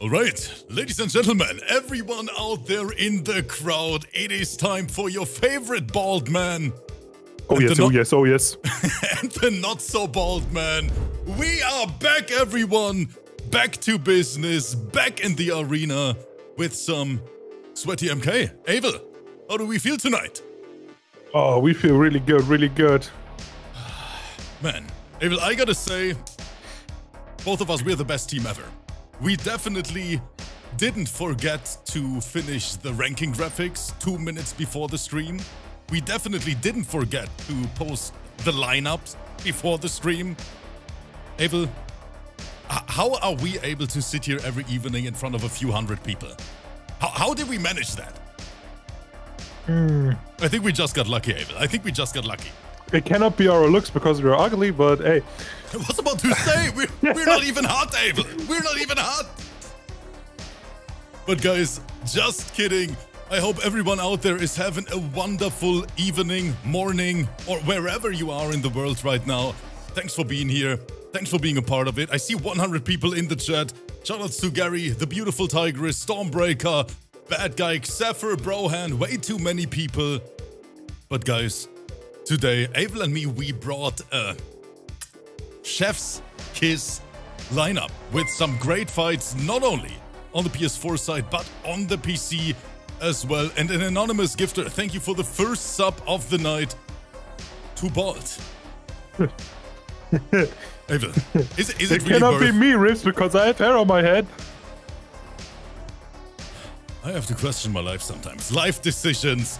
All right, ladies and gentlemen, everyone out there in the crowd, it is time for your favorite bald man. Oh And yes, oh yes, oh yes. and the not so bald man. We are back, everyone. Back to business, back in the arena with some sweaty MK. Abel, how do we feel tonight? Oh, we feel really good, really good. Man, Abel, I gotta say, both of us, we're the best team ever. We definitely didn't forget to finish the ranking graphics two minutes before the stream. We definitely didn't forget to post the lineups before the stream. Abel, how are we able to sit here every evening in front of a few hundred people? How, how did we manage that? Hmm. I think we just got lucky, Abel. I think we just got lucky. It cannot be our looks because we're ugly, but hey, I was about to say, we're, we're not even hot, Abel. We're not even hot. But guys, just kidding. I hope everyone out there is having a wonderful evening, morning, or wherever you are in the world right now. Thanks for being here. Thanks for being a part of it. I see 100 people in the chat. Shoutouts to Gary, the beautiful Tigress, Stormbreaker, Bad Guy, Xephyr, Brohan, way too many people. But guys, today, Abel and me, we brought a Chef's Kiss lineup with some great fights, not only on the PS4 side, but on the PC as well. And an anonymous gifter, thank you for the first sub of the night to Balt. Abel, is, it- is it it really cannot be me, Rips, because I have hair on my head. I have to question my life sometimes. Life decisions.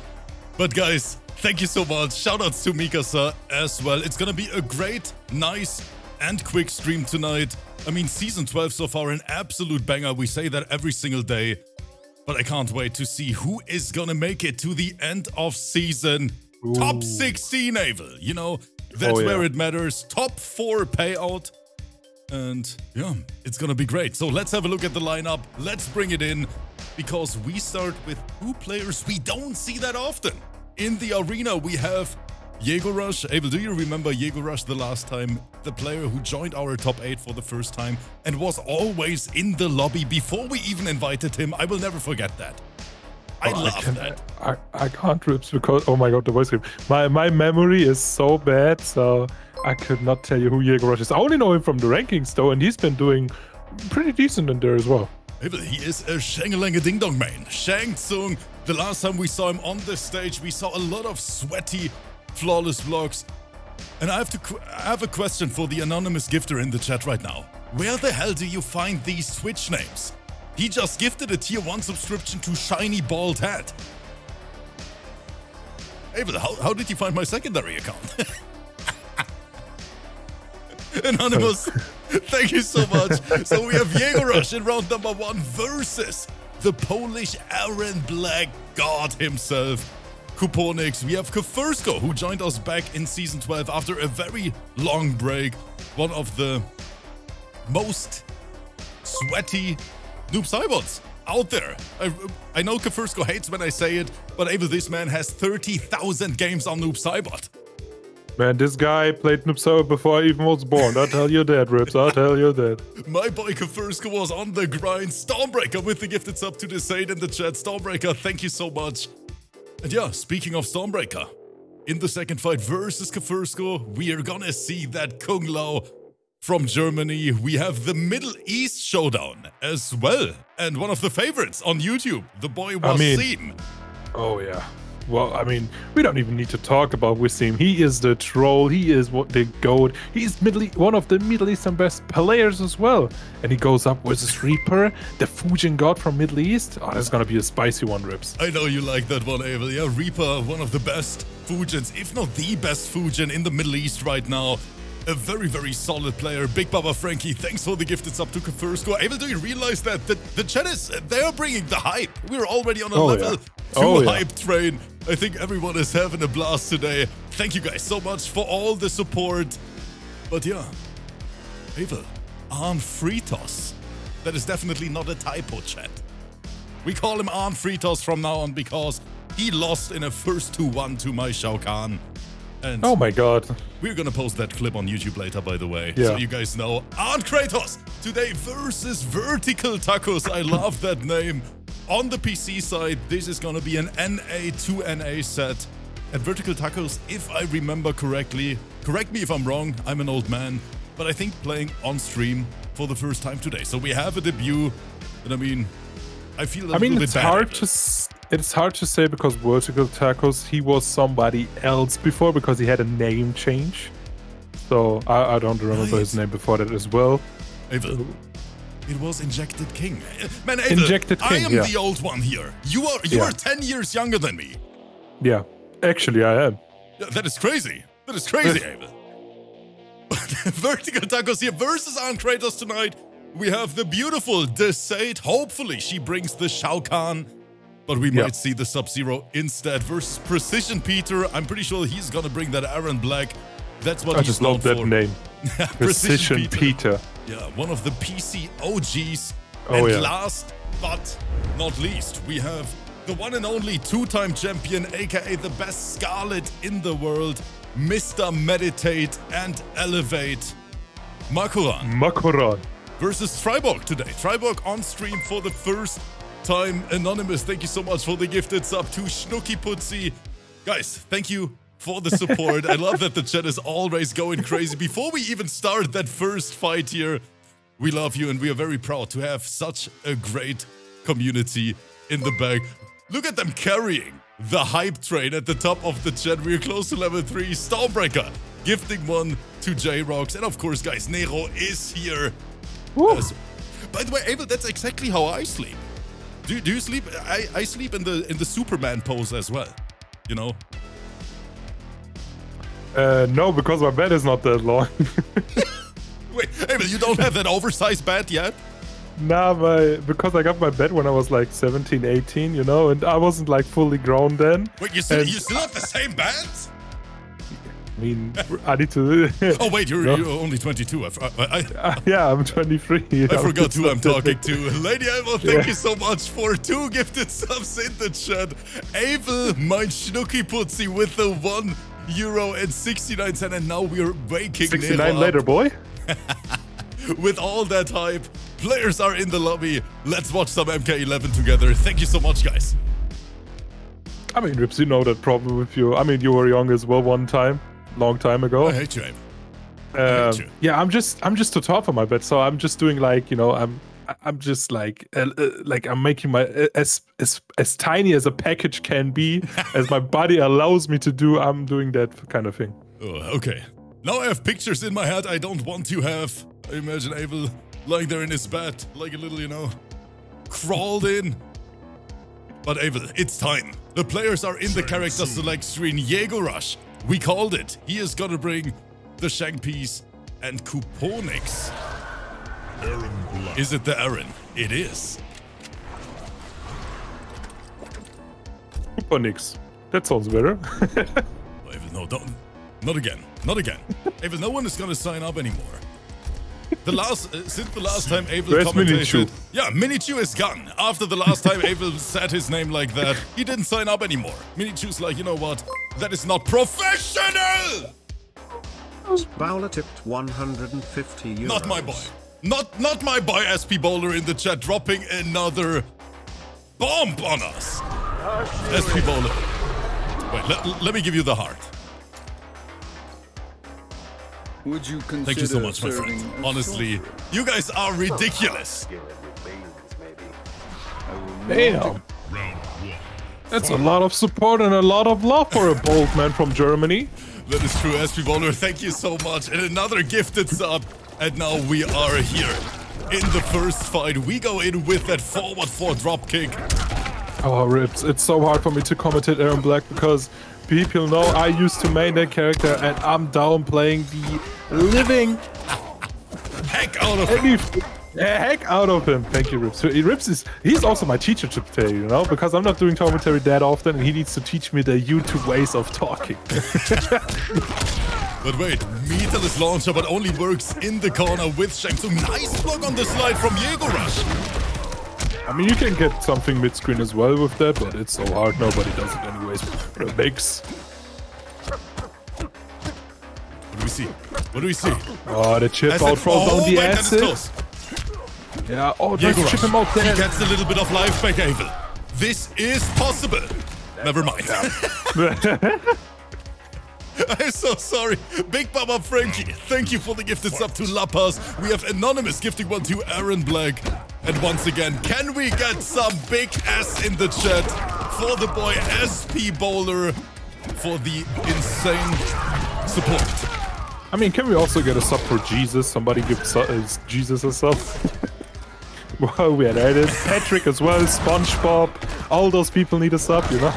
But guys, thank you so much. Shoutouts to Mikasa as well. It's gonna be a great, nice, and quick stream tonight. I mean, season 12 so far, an absolute banger. We say that every single day. But I can't wait to see who is gonna make it to the end of season. Top 16, Abel. You know, oh, that's Oh, yeah. where it matters. Top 4 payout. And yeah, it's gonna be great. So let's have a look at the lineup. Let's bring it in because we start with two players we don't see that often. In the arena, we have Yegorush. Abel, do you remember Yegorush the last time? The player who joined our top eight for the first time and was always in the lobby before we even invited him. I will never forget that. I Oh, love can- that. I, I can't Rips because oh my god, the voice clip. My my memory is so bad, so I could not tell you who Yegorush is. I only know him from the rankings though, and he's been doing pretty decent in there as well. He is a Shangalanga Ding Dong main. Shang Tsung, the last time we saw him on the stage, we saw a lot of sweaty, flawless vlogs. And I have to qu- I have a question for the anonymous gifter in the chat right now. Where the hell do you find these Twitch names? He just gifted a tier 1 subscription to Shiny Bald Head. Abel, how, how did you find my secondary account? Anonymous, thank you so much. So we have Yegorush in round number one versus the Polish Erron Black God himself, Kuponix. We have Kefirsko, who joined us back in season 12 after a very long break. One of the most sweaty Noob Saibots out there. I, I know Kefirsko hates when I say it, but Abel, this man has 30,000 games on Noob Saibot. Man, this guy played Noob Sour before I even was born. I'll tell you that, Rips. I'll tell you that. My boy Kefirsko was on the grind. Stormbreaker with the gift. gifted sub to the Saint in the chat. Stormbreaker, thank you so much. And yeah, speaking of Stormbreaker, in the second fight versus Kefirsko, we are gonna see that Kung Lao from Germany. We have the Middle East showdown as well. And one of the favorites on YouTube, the boy mean- Wasim. Oh yeah. Well, I mean, we don't even need to talk about Wissim. He is the troll. He is what the goat. He's Middle E- one of the Middle Eastern best players as well. And he goes up versus Reaper, the Fujin god from Middle East. Oh, that's gonna be a spicy one, Rips. I know you like that one, Abel. Yeah, Reaper, one of the best Fujins, if not the best Fujin in the Middle East right now. A very, very solid player. Big Baba Frankie, thanks for the gifted sub to first Kefirsko. Abel, do you realize that the, the chat is, they're bringing the hype. We're already on a Oh, level yeah. two Oh, yeah. hype train. I think everyone is having a blast today. Thank you guys so much for all the support. But yeah, Abel, Arn Fritos. That is definitely not a typo, chat. We call him Arn Fritos from now on because he lost in a first 2-1 to my Shao Kahn. And Oh my god. we're gonna post that clip on YouTube later, by the way. Yeah. So you guys know. Arn Kratos today versus Vertical Tacos. I love that name. On the PC side, this is gonna be an NA to NA set. And Vertical Tacos, if I remember correctly, correct me if I'm wrong, I'm an old man, but I think playing on stream for the first time today. So we have a debut, and I mean, I feel a I mean, little it's hard to it's hard to say because Vertical Tacos he was somebody else before because he had a name change. So I, I don't remember his name before that as well. Abel. It was Injected King. Man, Injected I am yeah. the old one here. You are you Yeah. are 10 years younger than me. Yeah, actually I am. Yeah, that is crazy. That is crazy, Abel. Vertical Tacos here versus Arn Kratos tonight. We have the beautiful De Sade. Hopefully, she brings the Shao Kahn. But we Yeah. might see the Sub-Zero instead versus Precision Peter. I'm pretty sure he's gonna bring that Erron Black. That's what I just love that for. name. Precision Peter. Yeah, one of the PC OGs. Oh, and yeah. last but not least, we have the one and only two-time champion, aka the best Scarlet in the world, Mr. Meditate and Elevate, Makuran Makoran. versus Triborg today. Triborg on stream for the first time. Anonymous, thank you so much for the gifted sub to Schnooky Putzi. Guys, thank you for the support. I love that the chat is always going crazy. Before we even start that first fight here, we love you and we are very proud to have such a great community in the back. Look at them carrying the hype train at the top of the chat. We're close to level 3. Stormbreaker gifting one to J-Rocks. And of course, guys, Nero is here. Yes. By the way, Abel, that's exactly how I sleep. Do, do you sleep? I, I sleep in the in the Superman pose as well. You know? Uh, no, because my bed is not that long. Wait, Abel, you don't have that oversized bed yet? nah, my because I got my bed when I was like 17, 18, you know, and I wasn't like fully grown then. Wait, you still And- you still have the same bed? I mean, I need to. Oh wait, you're, No. you're only 22. I, I, I, yeah, I'm 23. I forgot who I'm talking to. Lady Abel, thank Yeah. you so much for two gifted subs in the chat. Abel, mein Schnucki Putzi with the one euro and 69 cent, and now we're waking 69 Nero up. later, boy. with all that hype. Players are in the lobby. Let's watch some MK11 together. Thank you so much, guys. I mean, Rips, you know that problem with you. I mean, you were young as well one time, long time ago. I hate you, Abe. Um, you. yeah, I'm just I'm just too tall for my bed, so I'm just doing like you know I'm I'm just like uh, uh, like I'm making my uh, as as as tiny as a package can be, as my body allows me to do. I'm doing that kind of thing. Oh, okay. Now I have pictures in my head I don't want to have. I imagine Abel lying there in his bed, like a little, you know, crawled in. But Abel, it's time. The players are in the character select screen. Yegorush. We called it. He is gonna bring the Shank piece and Couponix. Is it the Erron? It is. Couponix. That sounds better. No, don't. Not again. Not again. Abel, no one is gonna sign up anymore. The last, uh, since the last time Abel Where's commentated, Minichu? yeah, Minichu is gone. After the last time Abel said his name like that, he didn't sign up anymore. Mini Minichu's like, you know what? That is not professional. Bowler tipped 150 euros. Not my boy. Not not my boy SP Bowler in the chat dropping another bomb on us. SP Bowler. Wait, let, let me give you the heart. Would you consider Thank you so much, my serving friend. Honestly, short you guys are ridiculous. I Damn. That's a lot of support and a lot of love for a bold man from Germany. That is true, SP Bowler. Thank you so much. And another gifted sub. And now we are here. In the first fight, we go in with that forward four drop kick. Oh, rips. It's so hard for me to commentate Erron Black because people know I used to main that character and I'm down playing the living Heck out of any heck out of him. Thank you, Rips. Rips is he's also my teacher today, you know, because I'm not doing commentary that often and he needs to teach me the YouTube ways of talking. But wait, meterless launcher, but only works in the corner with Shang Tsung. Nice block on the slide from Yegorush. I mean, you can get something mid-screen as well with that, but it's so hard. Nobody does it anyways. But it makes What do we see? What do we see? Oh, the chip Acid- out from oh, down the wait, that is acid. Yeah, oh, try chip him out Rush. He there. gets a little bit of life back, Abel. This is possible. Never mind. I'm so sorry. Big Baba Frankie, thank you for the gifted sub to La Paz. We have Anonymous gifting one to Erron Black. And once again, can we get some big S in the chat for the boy SP Bowler for the insane support? I mean, can we also get a sub for Jesus? Somebody give su- uh, Jesus a sub. Wow, we are at it. Patrick as well, SpongeBob. All those people need a sub, you know?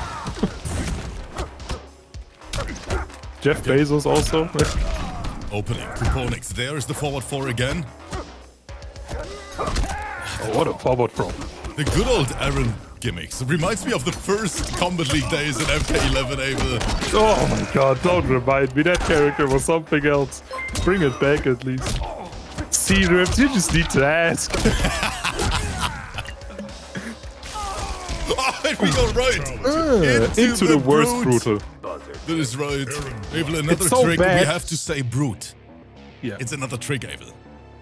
Jeff Bezos also. Opening. Kuponix. There is the forward four again. Oh, what a forward from. The good old Erron gimmicks. Reminds me of the first Kombat League days in MK11 Abel. Oh my god, don't remind me. That character was something else. Bring it back at least. See, Rips, you just need to ask. Oh, and we go right Uh, into, the, worst brutal. That is right. Abel, another so trick. We bad. have to say brute. Yeah. It's another trick, Abel.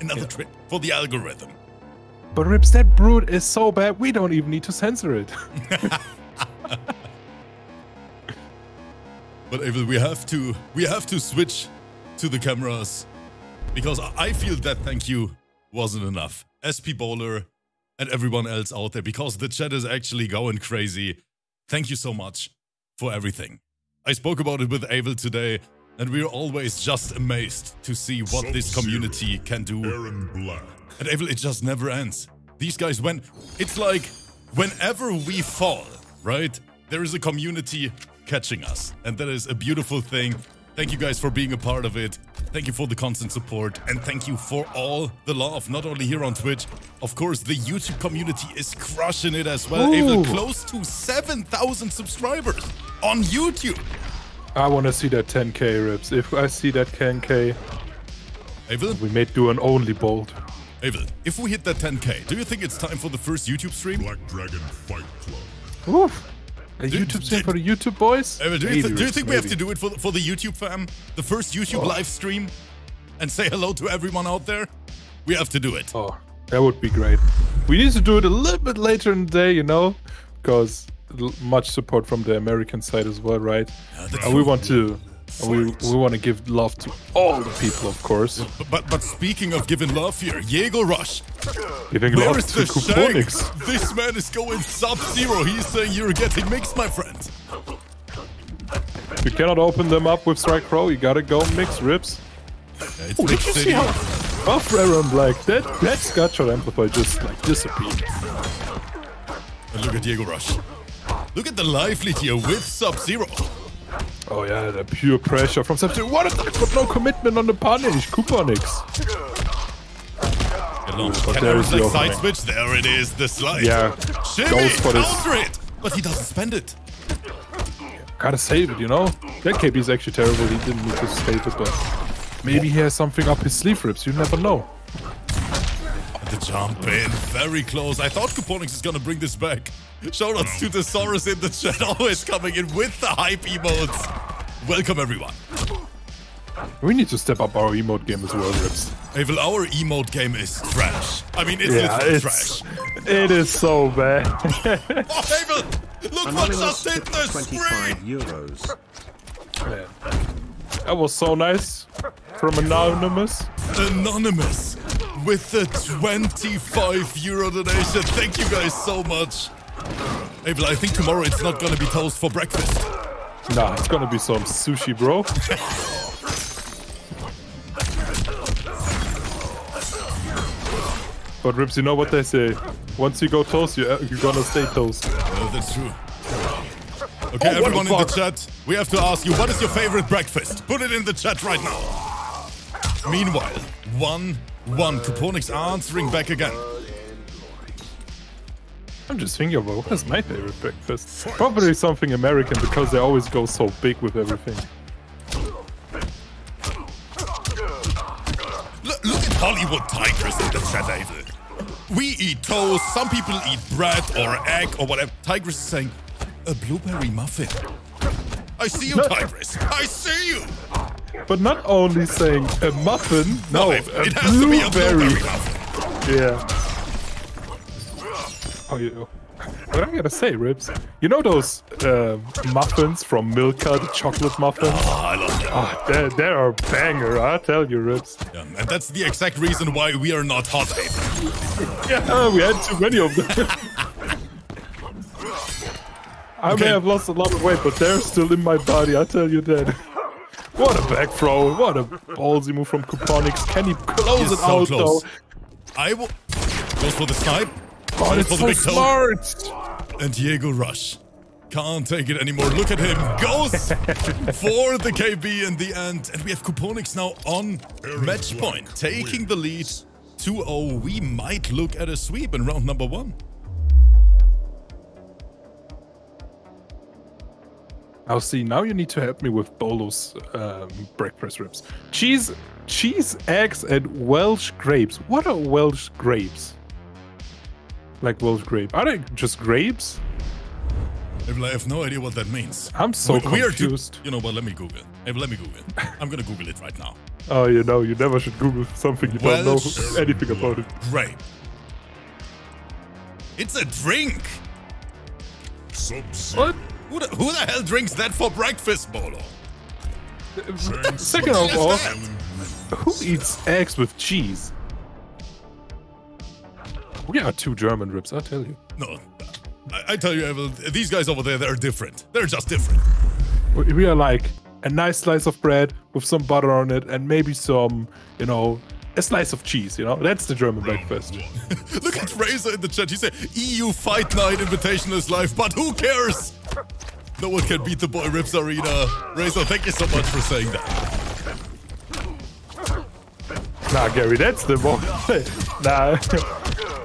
Another trick for the algorithm. But Rips, that brute is so bad, we don't even need to censor it. But Abel, we have to we have to switch to the cameras because I I feel that thank you wasn't enough. SP Bowler and everyone else out there because the chat is actually going crazy. Thank you so much for everything. I spoke about it with Abel today, and we're always just amazed to see what this community can do. And Abel, it just never ends. These guys, when it's like whenever we fall, right? There is a community catching us, and that is a beautiful thing. Thank you guys for being a part of it. Thank you for the constant support, and thank you for all the love, not only here on Twitch. Of course, the YouTube community is crushing it as well. Ooh. close to 7,000 subscribers on YouTube. I want to see that 10k, Rips. If I see that 10k, Abel, we may do an only bolt. Abel, if we hit that 10k, do you think it's time for the first YouTube stream? Black Dragon Fight Club. Oof. A Do- YouTube stream for the YouTube boys? Abel, do you, th- do you Rips, think we have to do it for, for the YouTube fam? The first YouTube oh. live stream? And say hello to everyone out there? We have to do it. Oh, that would be great. We need to do it a little bit later in the day, you know, because much support from the American side as well, right? that's and we want to, and we we want to give love to all the people, of course. But, but speaking of giving love here, Jaeger Rush. Giving Where love is to the shank? This man is going sub-zero. He's saying you're getting mixed, my friend. You cannot open them up with Strike Pro. You gotta go mix rips. Yeah, it's Oh, did you see how buff Erron Black that that Scotshot amplifier just like disappeared? And look at Yegorush. Look at the lead here with Sub-Zero. Oh yeah, the pure pressure from Sub What a but no commitment on the punish. Kuponix. Alone. but Can there is the side switch? There it is, the slide. Yeah, Shimmy, goes for this. it. But he doesn't spend it. Gotta save it, you know? That KB is actually terrible. He didn't need to save it, but maybe he has something up his sleeve rips. You never know. And the jump in, very close. I thought Kuponix is gonna bring this back. Shoutouts to the Saurus in the chat, always coming in with the hype emotes. Welcome everyone. We need to step up our emote game as well, rips. Abel, our emote game is trash. I mean, it's Yeah, it's trash. it is so bad. Oh, Abel, look what Anonymous just hit tipped the 25 screen. euros. that was so nice from Anonymous. Anonymous with the 25 euro donation. Thank you guys so much. Abel, I think tomorrow it's not gonna be toast for breakfast. Nah, it's gonna be some sushi, bro. But Rips, you know what they say. Once you go toast, you, uh, you're gonna stay toast. Oh, that's true. Oh, okay, Oh, what the everyone in the chat, we have to ask you, what is your favorite breakfast? Put it in the chat right now. Meanwhile, 1 1. Kuponix answering back again. I'm just thinking about what is my favorite breakfast. Probably something American because they always go so big with everything. Look, look at Hollywood Tigress in the. We eat toast, some people eat bread or egg or whatever. Tigress is saying, a blueberry muffin. I see you, Tigress. I see you. But not only saying a muffin, no, it, a it has to be a blueberry. blueberry muffin. Yeah. Oh, you. What am I gotta say, Rips? You know those uh, muffins from Milka, the chocolate muffins? Oh, I love that. Ah, they're, they're a banger, I tell you, Rips. Yeah, and that's the exact reason why we are not hot. Yeah, we had too many of them. I Okay. may have lost a lot of weight, but they're still in my body, I tell you that. What a back throw, what a ballsy move from Kuponix. Can he close He's it so out close. though? I will. Goes for the snipe. Oh, it's so toe. smart! And Yegorush. Can't take it anymore. Look at him. Goes for the KB in the end. And we have Kuponix now on match point. Taking the lead 2-0. We might look at a sweep in round number one. Now see, now you need to help me with Bolo's um, breakfast Rips. Cheese, cheese, eggs, and Welsh grapes. What are Welsh grapes? Like Welsh grape? Are they just grapes? I have no idea what that means. I'm so We- we are too- confused. you know what? Let me Google. Hey, let me Google. I'm gonna Google it right now. Oh, you know, you never should Google something you don't know anything about it. Grape. It's a drink. What? Who the, who the hell drinks that for breakfast, Bolo? Second of all, who eats eggs with cheese? We are two German ribs, I'll tell you. No, I, I tell you, Evel, these guys over there, they're different. They're just different. We- We are like a nice slice of bread with some butter on it and maybe some, you know, a slice of cheese, you know? That's the German breakfast. Look at Razor in the chat. He said, EU Fight Night invitation is live, but who cares? No one can beat the boy Rips Arena. Razor, thank you so much for saying that. Nah, Gary, that's the one. nah.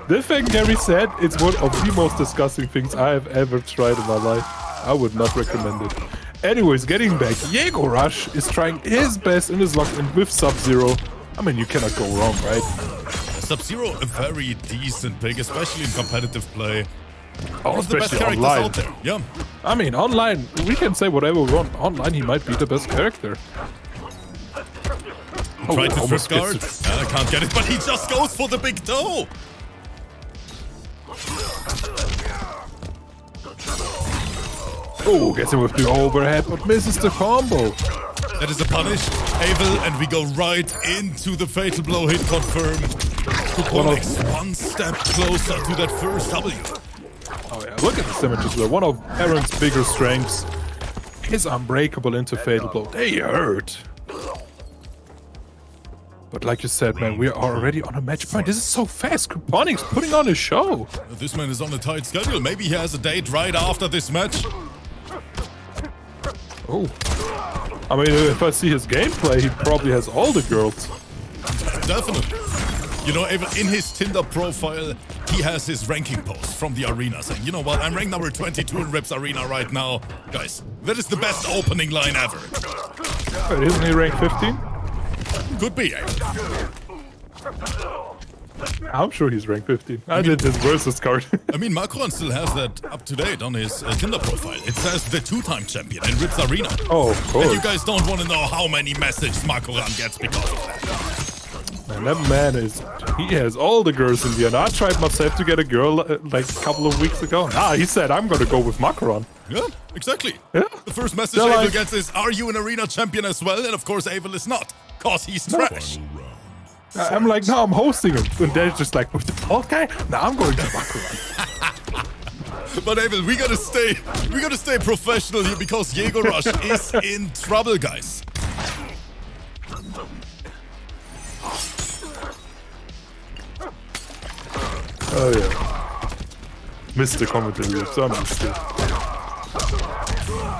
The thing Gary said, it's one of the most disgusting things I have ever tried in my life. I would not recommend it. Anyways, getting back, Yegorush is trying his best in his lock-in with Sub-Zero. I mean, you cannot go wrong, right? Sub-Zero, a very decent pick, especially in competitive play. Oh, One of the best characters online. out there. Yeah. I mean, online, we can say whatever we want. Online, he might be the best character. Oh, Tried to first guard. Uh, can't get it, but he just goes for the big toe. Oh, gets him with the overhead, but misses the combo. That is a punish. Abel, and we go right into the fatal blow hit confirmed. Kuponix one step closer to that first W. Oh yeah, look at the as well. One of Erron's bigger strengths is unbreakable into fatal blow. They hurt. But like you said, man, we are already on a match point. This is so fast. Kuponix putting on a show. This man is on a tight schedule. Maybe he has a date right after this match. Oh. I mean, if I see his gameplay, he probably has all the girls. Definitely. You know, Abel, in his Tinder profile, he has his ranking post from the arena saying, you know what, I'm ranked number 22 in Rips Arena right now. Guys, that is the best opening line ever. Wait, isn't he ranked 15? Could be, Abel. I'm sure he's ranked 15. I did his versus card. I mean, Makoran still has that up to date on his uh, Tinder profile. It says the two-time champion in Rips Arena. oh, of course. And you guys don't want to know how many messages Makoran gets because of that. And that man is, he has all the girls in the end. I tried myself to get a girl uh, like a couple of weeks ago. Ah, he said, I'm gonna go with Makoran. Yeah, exactly. Yeah. The first message They're Abel like- gets is, are you an arena champion as well? And of course, Abel is not, cause he's trash. I- I'm like, no, I'm hosting him. And they're just like, with the bald guy? No, I'm going to Makoran. But Abel, we gotta stay, we gotta stay professional here because Yegorush is in trouble, guys. Oh, yeah. Mr. Commentary, so I missed it.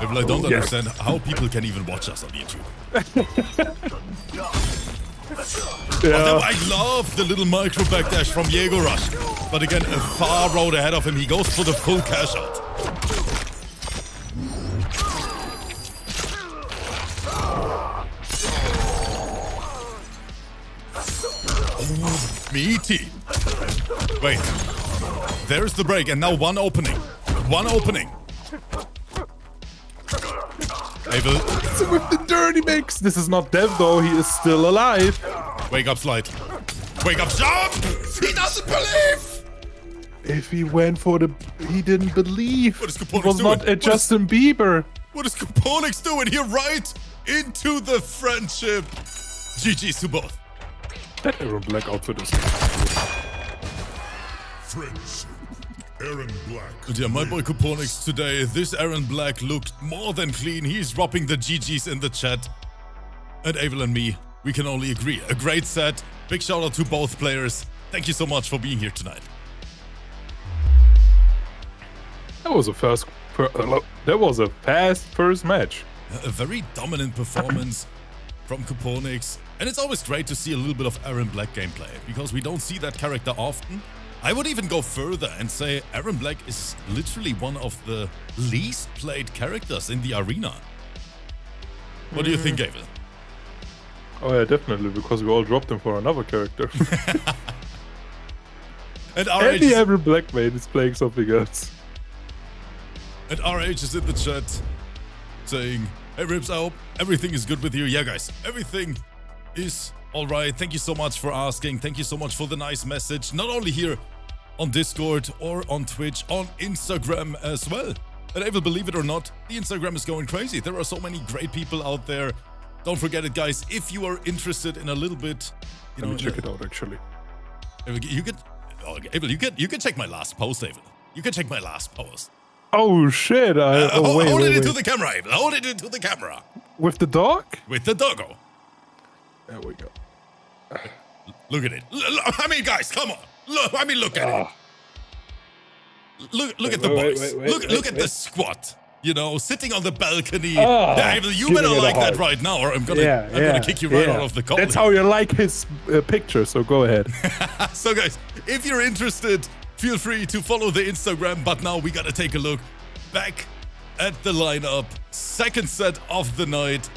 Abel, I don't Yeah. understand how people can even watch us on YouTube. Yeah. I love the little micro backdash from Yegorush. But again, a far road ahead of him. He goes for the full cash out. Oh, meaty. Wait. There's the break, and now one opening. One opening. Abel, with the dirty mix. This is not Dev though. He is still alive. wake up, slide. Wake up, jump! He doesn't believe! If he went for the, he didn't believe. What is He Kuponix was doing? not What a is- Justin Bieber. What is Kuponix doing here? Right into the friendship. GG's to both. That Erron Black outfit is. Friends. Erron Black. And yeah, my boy Kuponix today, this Erron Black looked more than clean. He's dropping the GG's in the chat. And Abel and me, we can only agree. A great set. Big shout out to both players. Thank you so much for being here tonight. That was a fast. fir- uh, That was a fast first match. A very dominant performance from Kuponix. And it's always great to see a little bit of Erron Black gameplay because we don't see that character often. I would even go further and say Erron Black is literally one of the least played characters in the arena. What do you think, mm. Abel? Oh yeah, definitely because we all dropped him for another character. And and RH, the is, Erron Black mate is playing something else. and RH is in the chat saying, Hey Rips, I hope everything is good with you. Yeah, guys, everything is all right. Thank you so much for asking. Thank you so much for the nice message. Not only here on Discord or on Twitch, on Instagram as well. And Abel, believe it or not, the Instagram is going crazy. There are so many great people out there. Don't forget it, guys. If you are interested in a little bit, you Let know, me check it out actually. You can, oh, Abel, you can, you can check my last post, Abel. You can check my last post. Oh shit! I, Uh, oh hold wait, hold wait, it into the camera, Abel. Hold it into the camera With the dog? with the doggo. There we go. Look at it. I mean, guys, come on. Look, I mean, look at it. Look, look at the Ah. wait, wait, boys. wait, wait, look, wait, look at the squat. You know, sitting on the balcony. Ah, yeah, you better like that right now, or I'm gonna, Yeah, I'm yeah. gonna kick you right yeah. out of the call. That's how you like his uh, picture. So go ahead. So, guys, if you're interested, feel free to follow the Instagram. But now we gotta take a look back at the lineup. Second set of the night.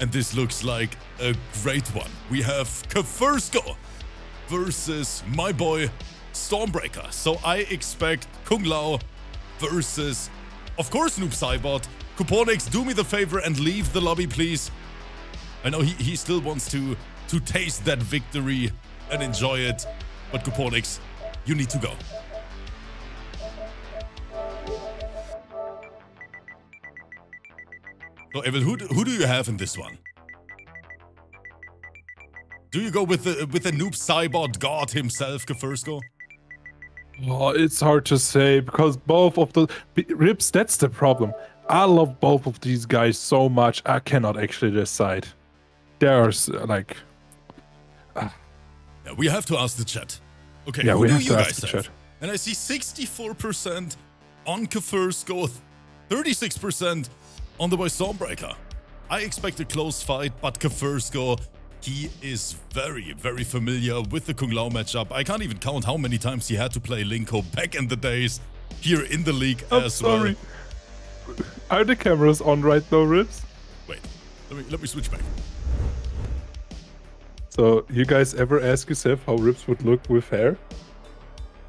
And this looks like a great one. We have Kefirsko versus my boy Stormbreaker. So I expect Kung Lao versus, of course, Noob Saibot. Kuponix, do me the favor and leave the lobby, please. I know he, he still wants to to taste that victory and enjoy it, but Kuponix, you need to go. So, Evil, who, do- who do you have in this one? Do you go with the with the Noob Saibot god himself, Kefirsko? Oh, it's hard to say because both of the rips. That's the problem. I love both of these guys so much. I cannot actually decide. There's uh, like, Yeah, we have to ask the chat. Okay, Yeah, who we do have you to guys ask the have? chat. And I see 64% on Kefirsko, 36% on the boy Stormbreaker. I expect a close fight, but Kefirsko, he is very, very familiar with the Kung Lao matchup. I can't even count how many times he had to play Linko back in the days here in the league I'm as sorry. well. Are the cameras on right now, rips? Wait, let me let me switch back. So you guys ever ask yourself how rips would look with hair?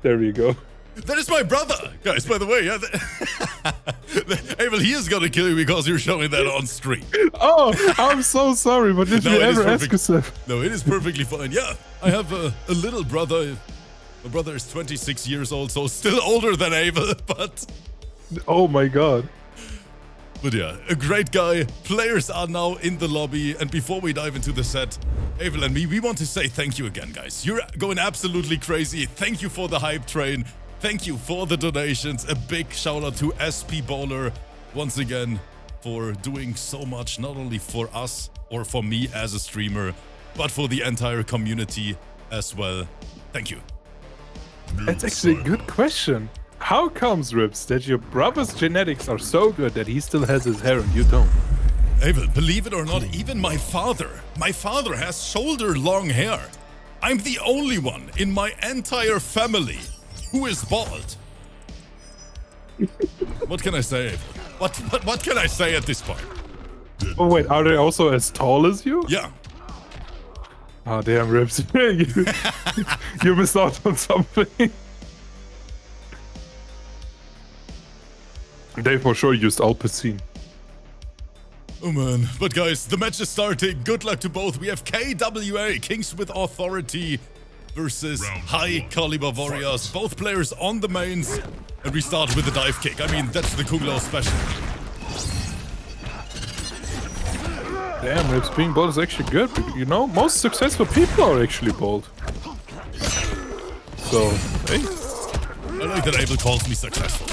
There you go. That is my brother, guys. By the way, yeah. that- Abel, he is gonna kill you because you're showing that on stream. Oh, I'm so sorry, but did No, you it is ever ask perfect. yourself? No, it is perfectly fine. Yeah, I have a, a little brother. My brother is 26 years old, so still older than Abel, but Oh my god. but yeah, a great guy. Players are now in the lobby, and before we dive into the set, Abel and me, we want to say thank you again, guys. You're going absolutely crazy. Thank you for the hype train. Thank you for the donations. A big shout out to SP Bowler once again for doing so much, not only for us or for me as a streamer, but for the entire community as well. Thank you. That's actually a good question. How comes, Rips, that your brother's genetics are so good that he still has his hair and you don't? Abel, believe it or not, even my father, my father has shoulder long hair. I'm the only one in my entire family who is bald. what can I say? What, what what can I say at this point? Oh wait, are they also as tall as you? Yeah. Oh damn, Rips. you, you missed out on something. They for sure used Alpecin. Oh man. But guys, the match is starting. Good luck to both. We have KWA, Kings with Authority, versus Round High one. Caliber Warriors. Both players on the mains. And we start with the dive kick. I mean, that's the Kung Lao special. Damn, it's being bold is actually good. You know, most successful people are actually bold. So, hey, I like that Abel calls me successful.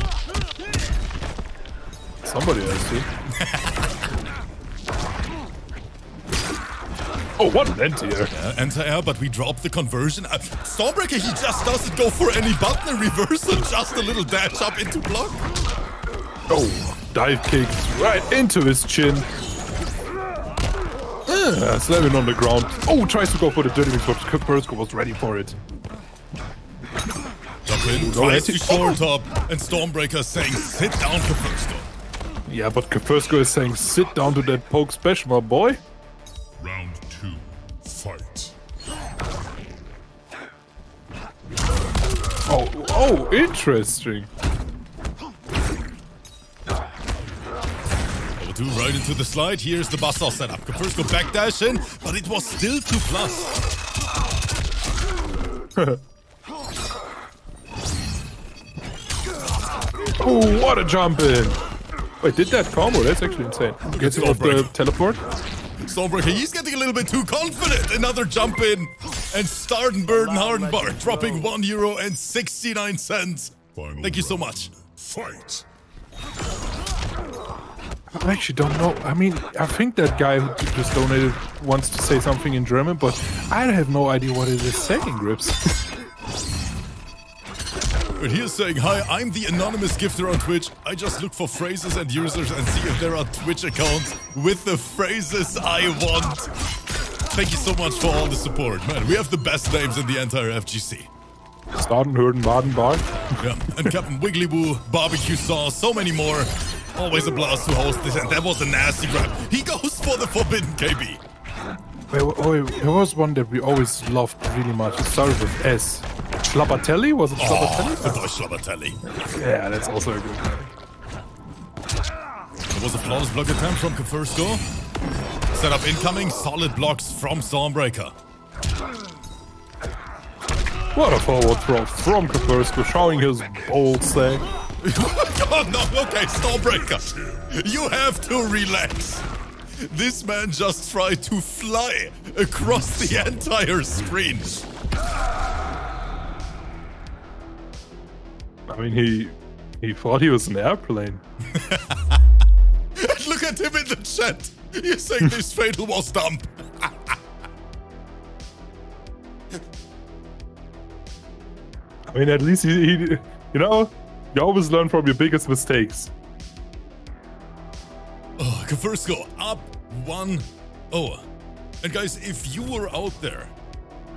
somebody has to. Oh, what an anti-air. Uh, anti-air, but we drop the conversion. Uh, Stormbreaker, he just doesn't go for any button reversal, just a little dash up into block. Oh, dive kicks right into his chin. Uh, slamming on the ground. Oh, tries to go for the dirty mix, but Kursko was ready for it. Jump in, no tries to short up, and Stormbreaker saying, sit down, Kefirsko. Yeah, but Kursko is saying, sit down to that poke special, my boy. Round. Fight. Oh, oh, interesting. Over two, right into the slide. Here's the buzzsaw setup. back dash in, but it was still 2 plus. Oh, what a jump in. Wait, did that combo? That's actually insane. Gets him off the teleport. Stormbreaker, he's getting a little bit too confident. Another jump in, and Stardenburden Hardenbar dropping 1 euro and 69 cents. Final Thank you so much. Fight. I actually don't know. I mean, I think that guy who just donated wants to say something in German, but I have no idea what it is saying, Grips. But he's saying, Hi, I'm the anonymous gifter on Twitch. I just look for phrases and users and see if there are Twitch accounts with the phrases I want. Thank you so much for all the support. Man, we have the best names in the entire FGC. Starten, Hürden, Baden, Bar. Yeah, and Captain Wiggly Woo, Barbecue Sauce, so many more. Always a blast to host this, and that was a nasty grab. He goes for the Forbidden KB. Wait, wait, wait, there was one that we always loved really much. It started with S. Schlabatelli? Was it Oh, Schlabatelli? boy Schlabatelli. Yeah, that's also a good one. There was a flawless block attempt from Kafursko. Set up incoming, solid blocks from Stormbreaker. What a forward throw from Kaspersky, showing his bold say. oh no, okay, Stormbreaker. You have to relax. This man just tried to fly across the entire screen. I mean, he he thought he was an airplane. Look at him in the chat. He's saying this fatal was dumb. I mean, at least he, he you know, you always learn from your biggest mistakes. Oh, Kefirsko up one oh. And guys, if you were out there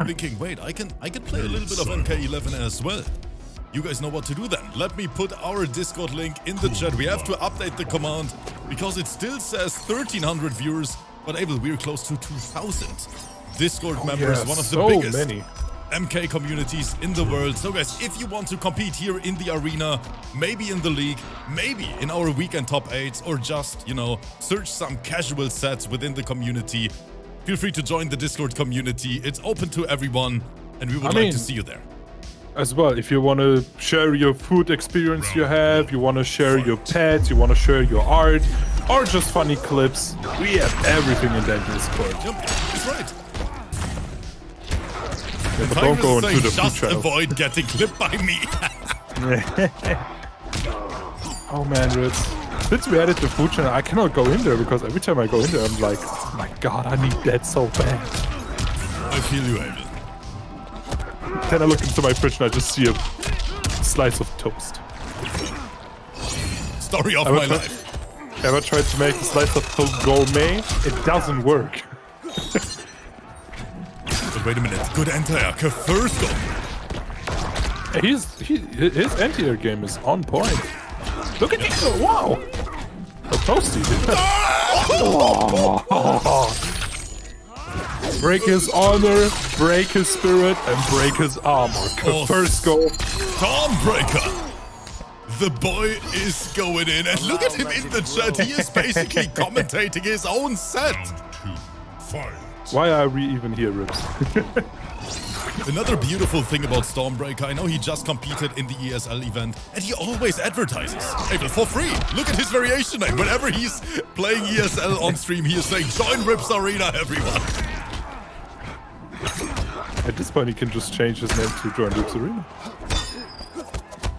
thinking, wait, I can I can play a little bit of MK11 as well. You guys know what to do then. Let me put our Discord link in the chat. We have to update the command because it still says 1300 viewers, but Abel, we're close to 2000 Discord oh, members, Yeah, one of the so biggest many. MK communities in the world. So guys, if you want to compete here in the arena, maybe in the league, maybe in our weekend top eights, or just, you know, search some casual sets within the community, feel free to join the Discord community. It's open to everyone and we would I like mean- to see you there. As well, if you want to share your food experience you have, you want to share your pets, you want to share your art, or just funny clips, we have everything in that Discord. Yep, he's right. Yeah, but don't go into the food just avoid getting clipped by me. Oh man, Rips. Since we added the food channel, I cannot go in there because every time I go in there, I'm like, oh my god, I need that so bad. I feel you, Abel. Then I look into my fridge and I just see a slice of toast. Story of I my life. Ever tried to make a slice of toast gourmet? It doesn't work. But wait a minute. Good anti-air. Kefirsko. He's he, his anti-air game is on point. Look at this! Wow! A toasty. break his honor, break his spirit, and break his armor. Oh. First go. Stormbreaker. The boy is going in, and look at him in the chat. He is basically commentating his own set. Round two. Fight. Why are we even here, Rips? Another beautiful thing about Stormbreaker, I know he just competed in the ESL event, and he always advertises Abel for free. Look at his variation name. Whenever he's playing ESL on stream, he is saying, "Join Rips Arena, everyone." At this point, he can just change his name to Join Rips Arena.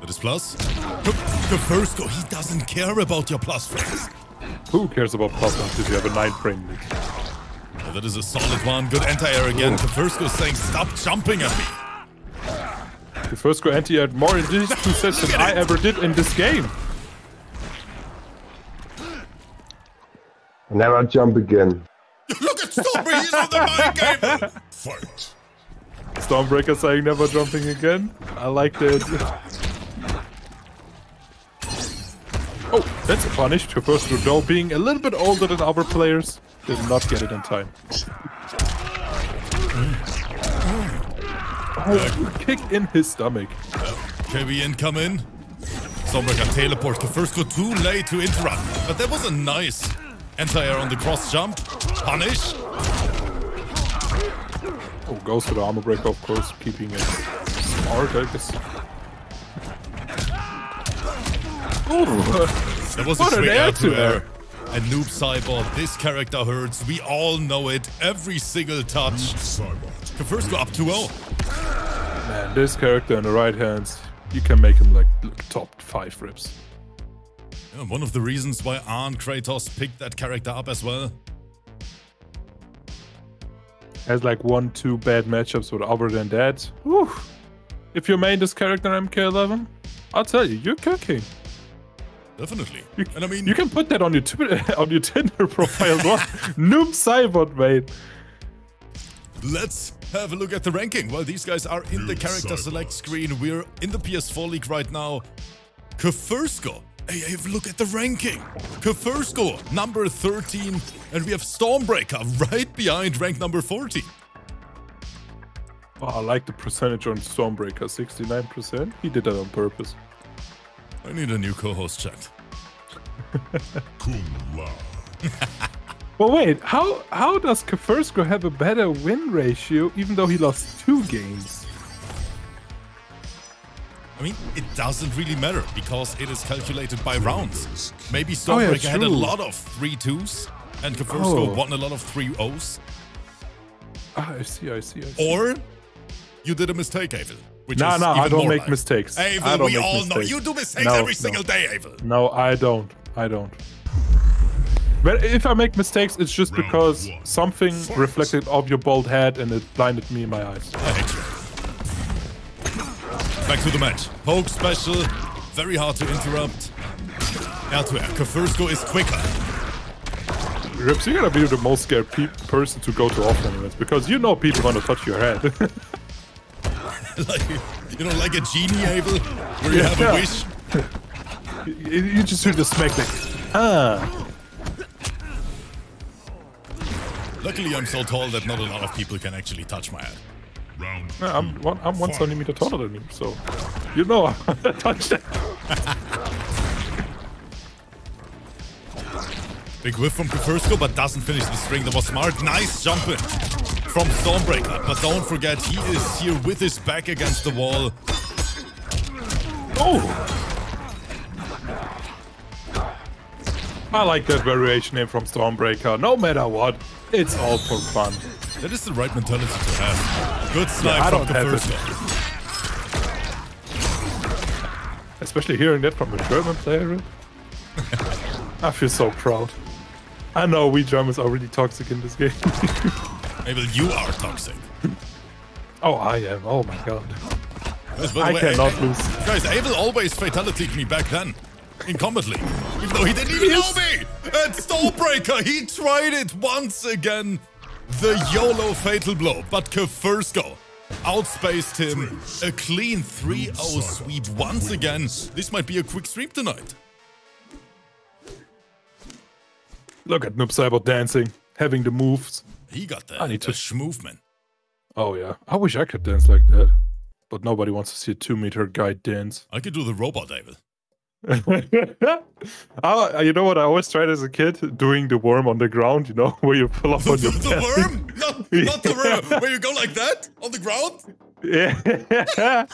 That is plus. The, the first go, he doesn't care about your plus frames. Who cares about plus ones if you have a 9 frame lead? That is a solid one. Good anti-air again. The first go saying, "Stop jumping at me." The anti had more in these two sets than I ever did in this game. Never jump again. Look at Stormbreaker, he's on the mind game. Fight. Stormbreaker saying never jumping again. I like that. Oh, that's a punish to first Trudeau being a little bit older than other players. Did not get it in time. Oh, kick in his stomach. KB incoming. Stormbreaker teleport. The first go too late to interrupt. But that was a nice anti-air on the cross jump. Punish. Oh, goes for the armor breaker, of course, keeping it smart, I guess. Oh, That was What a an air to air. air. And Noob Saibot, this character hurts. We all know it. Every single touch. Saibot. The first go up oh. 2-0. man, this character in the right hands, you can make him like top five rips. Yeah, one of the reasons why Arn Kratos picked that character up as well. Has like one, two bad matchups, but other than that, whew, if you main this character in MK11, I'll tell you, you're cooking. Definitely. You, and I mean, you can put that on your Twitter, on your Tinder profile. What Noob Saibot, mate? Let's have a look at the ranking. Well, these guys are in the character Saibot. select screen. We're in the PS4 League right now. Kefirsko. Hey, have a look at the ranking. Kefirsko, number 13. And we have Stormbreaker right behind rank number 40. Oh, I like the percentage on Stormbreaker, 69%. He did that on purpose. I need a new co-host chat. Kung Lao. Well, wait, how how does Kefirsko have a better win ratio even though he lost two games? I mean, it doesn't really matter because it is calculated by rounds. Maybe Oh, yeah, had a lot of 3-2s and Kefirsko Oh. won a lot of 3-0s. Ah, I see, I see, I see. Or you did a mistake, Avil. Which No, is no, I don't make life. mistakes. I Avil, don't we make all know you do mistakes No, every no. single day, Avil. No, I don't. I don't. But if I make mistakes, it's just Round because one. something Fight. reflected off your bald head and it blinded me in my eyes. I hate you. Back to the match. Poke special, very hard to interrupt. Air to air. Kefirsko is quicker. Rips, you're gonna be the most scared pe- person to go to off tournaments because you know people want to touch your head. like, you know, like a genie, Avil, where you have a wish. you you just hear the smack like, ah. Luckily, I'm so tall that not a lot of people can actually touch my head. Round two. Yeah, I'm one, I'm one centimeter taller than him, so you know I touch that. Big whiff from Kefirsko, but doesn't finish the string. That was smart. Nice jumping from Stormbreaker. But don't forget, he is here with his back against the wall. Oh! I like that variation name from Stormbreaker. No matter what, it's all for fun. That is the right mentality to have. Good snipe I from have it. Kefirsko. Especially hearing that from a German player. I feel so proud. I know we Germans are really toxic in this game. Maybe you are toxic. oh, I am. Oh my god. By I way, cannot lose. Guys, Abel always fatality me back then. In Kombat League. Even though he didn't even Yes. know me! And Stormbreaker, he tried it once again. The YOLO fatal blow. But Kefirsko outspaced him. A clean 3-0 sweep once again. This might be a quick stream tonight. Look at Noob Saibot dancing, having the moves. He got the, I need the to- schmovement. Oh yeah, I wish I could dance like that. But nobody wants to see a two meter guy dance. I could do the robot, Abel. oh, ah, you know what I always tried as a kid? Doing the worm on the ground, you know, where you pull up on your the belly. worm? Not, not the worm. Where you go like that on the ground? Yeah.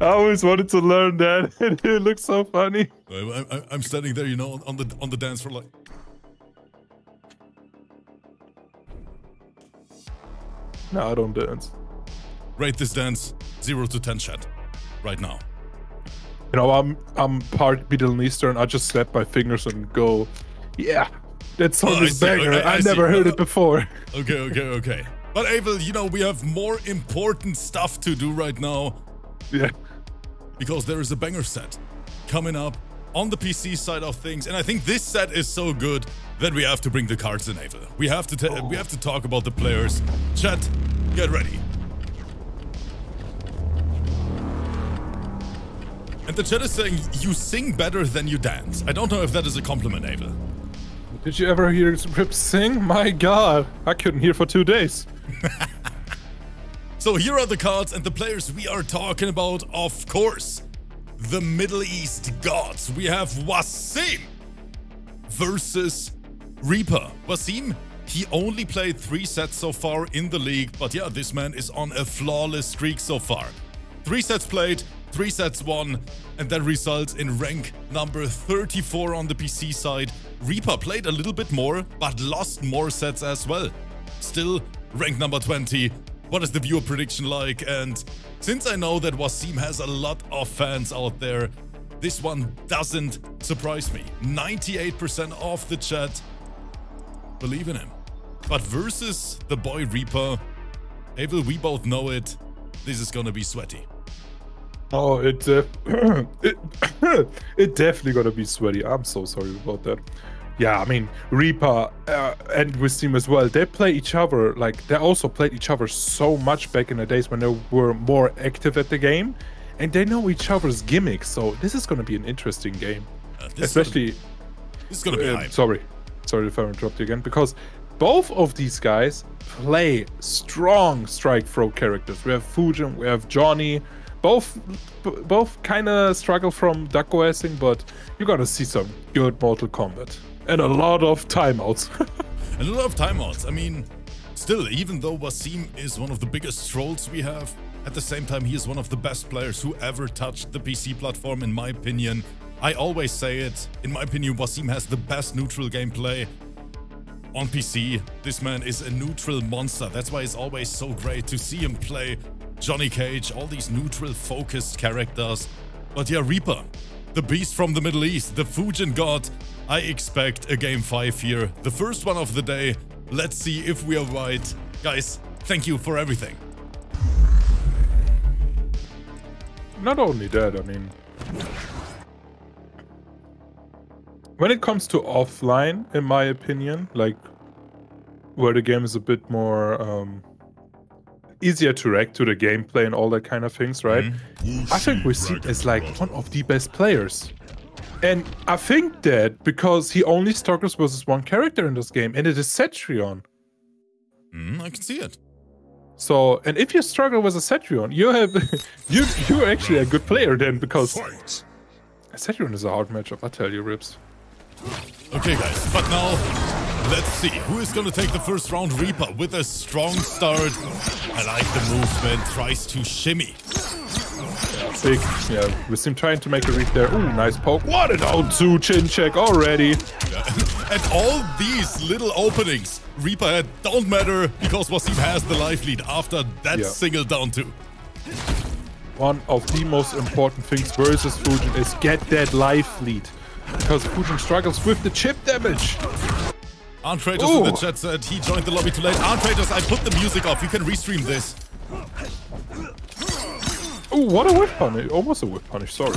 I always wanted to learn that. it looks so funny. I, I, I'm standing there, you know, on the on the dance floor, like. No, I don't dance. Rate this dance zero to ten, chat, right now. You know, I'm I'm part Middle Eastern. I just snap my fingers and go, yeah, that song Oh, I is banger. Okay, I I, never heard Uh, it before. Okay, okay, okay. But Abel, you know, we have more important stuff to do right now Yeah. because there is a banger set coming up on the PC side of things, and I think this set is so good that we have to bring the cards in, Abel. We have to ta- we have to talk about the players. Chat, get ready. And the chat is saying you sing better than you dance. I don't know if that is a compliment, Abel. Did you ever hear Rip sing? My God, I couldn't hear for two days. So here are the cards and the players we are talking about, of course. The Middle East gods. We have Wasim versus Reaper. Wasim, he only played three sets so far in the league, but yeah, this man is on a flawless streak so far. Three sets played, three sets won, and that results in rank number 34 on the PC side. Reaper played a little bit more, but lost more sets as well. Still, rank number 20. What is the viewer prediction like? And since I know that Wasim has a lot of fans out there, this one doesn't surprise me. 98% of the chat believe in him. But versus the boy Reaper, Abel, we both know it. This is gonna be sweaty. Oh, it uh, it it definitely gonna be sweaty. I'm so sorry about that. Yeah, I mean Reaper uh, and Wasim as well. They play each other like they also played each other so much back in the days when they were more active at the game, and they know each other's gimmicks. So this is gonna be an interesting game, Uh, especially. Is gonna, this is gonna be Uh, sorry, sorry if I interrupt you again, because both of these guys play strong strike throw characters. We have Fujin, we have Johnny. Both, b- both kind of struggle from duck OSing, but you're gonna see some good Mortal Kombat and a lot of timeouts. A lot of timeouts. I mean, still, even though Wasim is one of the biggest trolls we have, at the same time, he is one of the best players who ever touched the PC platform, in my opinion. I always say it. In my opinion, Wasim has the best neutral gameplay on PC. This man is a neutral monster. That's why it's always so great to see him play Johnny Cage, all these neutral focused characters. But yeah, Reaper, the beast from the Middle East, the Fujin god. I expect a game 5 here, the first one of the day. Let's see if we are right. Guys, thank you for everything. Not only that, I mean, when it comes to offline, in my opinion, like where the game is a bit more um, easier to react to the gameplay and all that kind of things, right? I think we Wasim is like one of the best players. And I think that because he only struggles versus one character in this game, and it is Cetrion. Mm, I can see it. So, and if you struggle with a Cetrion, you have you you're actually a good player then because Fight! Cetrion is a hard matchup, I tell you, Rips. Okay, guys, but now let's see who is gonna take the first round. Reaper with a strong start. I like the movement, tries to shimmy. Big, yeah, with him trying to make a read there. Ooh, nice poke. What an out-2 chin check already. And all these little openings Reaper had don't matter because Wasim has the life lead after that Yeah. single down two. One of the most important things versus Fujin is get that life lead. Because Fujin struggles with the chip damage. Antrators in the chat said he joined the lobby too late. Antrators, I put the music off. You can restream this. Ooh, what a whip punish. Almost a whip punish, sorry.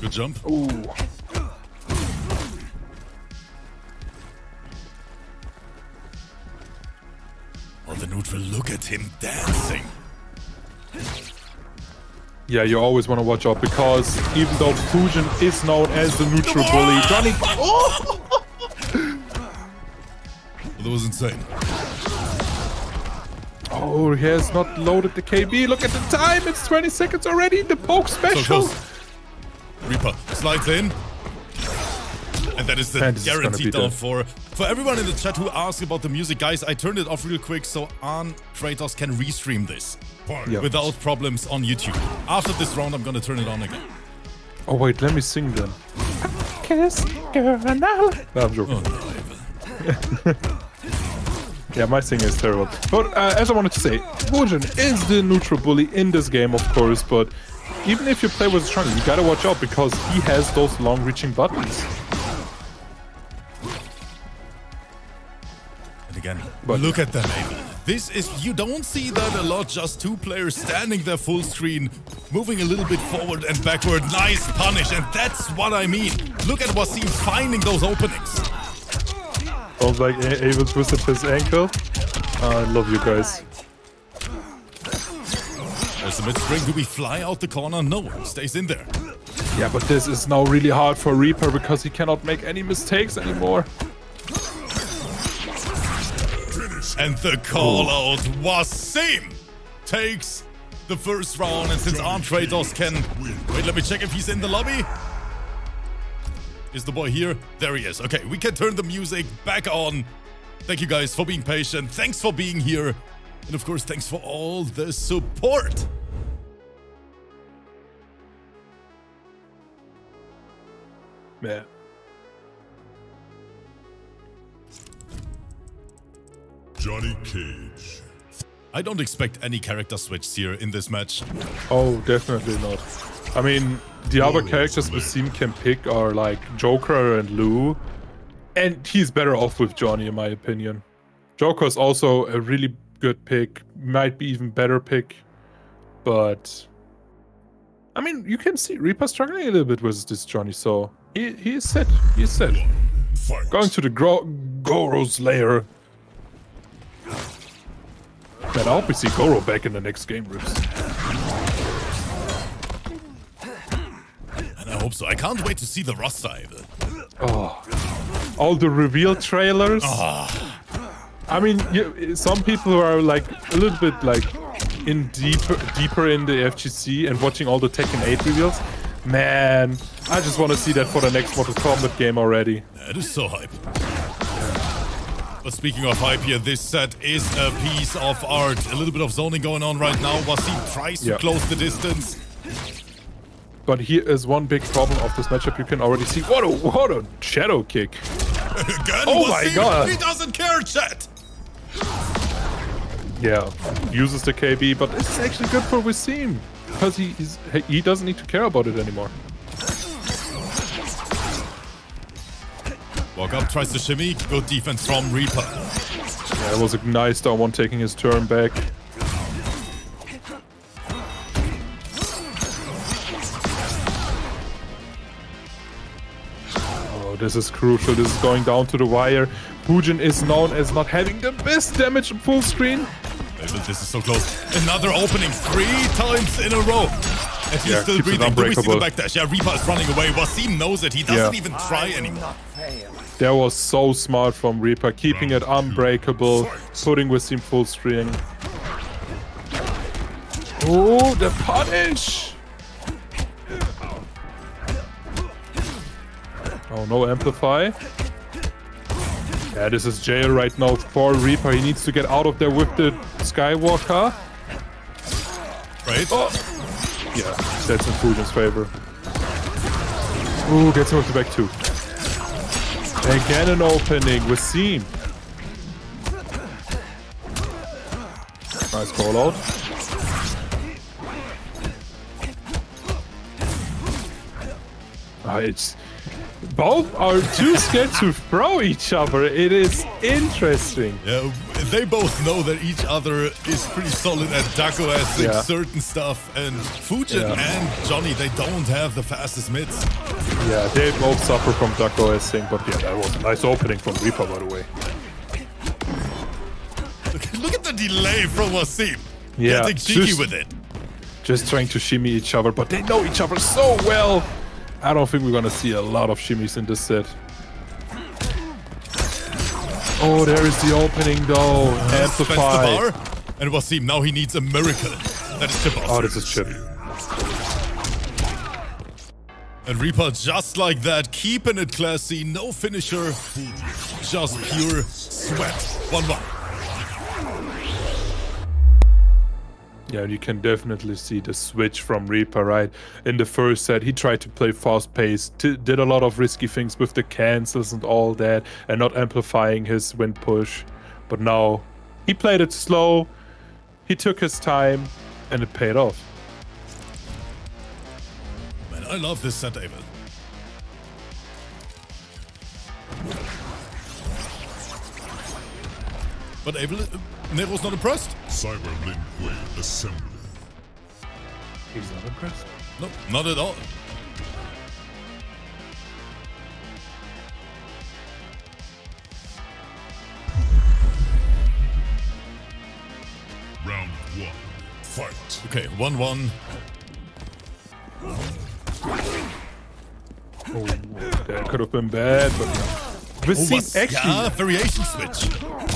Good jump. Ooh. Oh, the neutral, look at him dancing. Yeah, you always want to watch out because even though Fujin is known as the neutral bully, Johnny... That was insane. Oh, he has not loaded the KB. Look at the time. It's 20 seconds already. The poke special. close. Reaper slides in. And that is the And this is gonna guaranteed be down for for everyone in the chat who asked about the music. Guys, I turned it off real quick so Arn Kratos can restream this Fight. Yeah. without problems on YouTube. After this round, I'm gonna turn it on again. Oh, wait. Let me sing then. Kiss girl and I'll... No, I'm joking. Oh, Yeah, my singing is terrible. But uh, as I wanted to say, Fujin is the neutral bully in this game, of course, but even if you play with Strong, you gotta watch out because he has those long-reaching buttons. And again, But- look at that, Abel. This is, you don't see that a lot, just two players standing there full screen, moving a little bit forward and backward. Nice punish, and that's what I mean. Look at Wasim finding those openings. Sounds like A- Abel twisted his ankle. I love you guys. There's the mid-spring. Do we fly out the corner? No, he stays in there. Yeah, but this is now really hard for Reaper because he cannot make any mistakes anymore. And the call out Wasim takes the first round. And since Arn Kratos can... Wait, let me check if he's in the lobby. Is the boy here? There he is. Okay, we can turn the music back on. Thank you guys for being patient. Thanks for being here. And of course, thanks for all the support. Yeah. Johnny Cage. I don't expect any character switches here in this match. Oh, definitely not. I mean, the other characters Wasim can pick are like Joker and Lou. And he's better off with Johnny, in my opinion. Joker is also a really good pick, might be even better pick. But I mean, you can see Reaper struggling a little bit with this Johnny, so he he is set. He is set. Fight. Going to the Gro- Goro's lair. Man, I hope we see Goro back in the next game, Rips. And I hope so. I can't wait to see the Rust dive. Oh. all the reveal trailers. Ah. I mean, you, some people who are like a little bit like in deeper deeper in the FGC and watching all the Tekken 8 reveals. Man, I just want to see that for the next Mortal Kombat game already. That is so hype. But speaking of hype here, this set is a piece of art. A little bit of zoning going on right now. Wasim tries to close the distance. But here is one big problem of this matchup. You can already see what a what a shadow kick. Oh my God. He doesn't care, chat. Yeah, uses the KB, but this is actually good for Wasim because he he's, he doesn't need to care about it anymore. Walk up, tries to shimmy. Good defense from Reaper. Yeah, it was a nice down one taking his turn back. This is crucial. This is going down to the wire. Fujin is known as not having the best damage in full screen. This is so close. Another opening three times in a row. And he's Yeah, still breathing. Do we see the backdash? Yeah, Reaper is running away. Wasim knows it. He doesn't Yeah. even try anymore. That was so smart from Reaper, keeping it unbreakable, putting Wasim full screen. Oh, the punish! Oh, no amplify. Yeah, this is jail right now for Reaper. He needs to get out of there with the Skywalker. Right? Oh! Yeah, that's in Fujin's favor. Ooh, gets him with the back two. Again an opening with Seam. Nice call out. Ah, it's both are too scared to throw each other. It is interesting. Yeah, they both know that each other is pretty solid at Daco as Yeah. certain stuff, and Fujin Yeah. and Johnny, they don't have the fastest mids. Yeah, they both suffer from duck OS, I think, but yeah, that was a nice opening from Reaper, by the way. Look, look at the delay from Wasim. Yeah, Getting cheeky just- with it. just trying to shimmy each other, but they know each other so well. I don't think we're gonna see a lot of shimmies in this set. Oh, there is the opening though. Amplify. And Wasim, now he needs a miracle. That is chip off. Oh, this is chip. And Reaper just like that, keeping it classy, no finisher, just pure sweat. 1-1. Yeah, you can definitely see the switch from Reaper, right? In the first set, he tried to play fast paced, did a lot of risky things with the cancels and all that, and not amplifying his wind push. But now he played it slow, he took his time, and it paid off. Man, I love this set, Abel. But Abel, uh, Nero's not impressed? Cyber Lin Kuei Assembly. He's not impressed. No, not at all. Round one. Fight. Okay, 1-1. Oh, that could have been bad, but no. Oh, With actually, yeah, variation switch.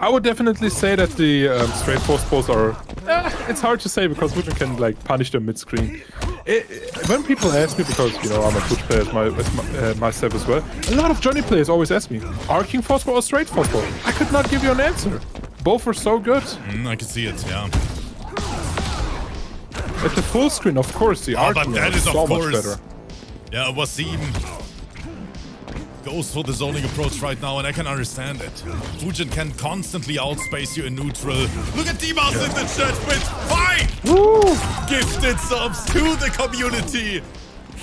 I would definitely say that the um, straight force balls are. Eh, it's hard to say because Wooten can like punish them mid-screen. It, it- when people ask me, because you know I'm a Twitch player as my, my, uh, myself as well, a lot of Johnny players always ask me, arcing force ball or straight force ball? I could not give you an answer. Both were so good. Mm, I can see it, yeah. At the full screen, of course, the Oh, but arcing that is so much course. better. Yeah, Wasim goes for the zoning approach right now, and I can understand it. Fujin can constantly outspace you in neutral. Look at Dimas in the chat with five Woo! gifted subs to the community.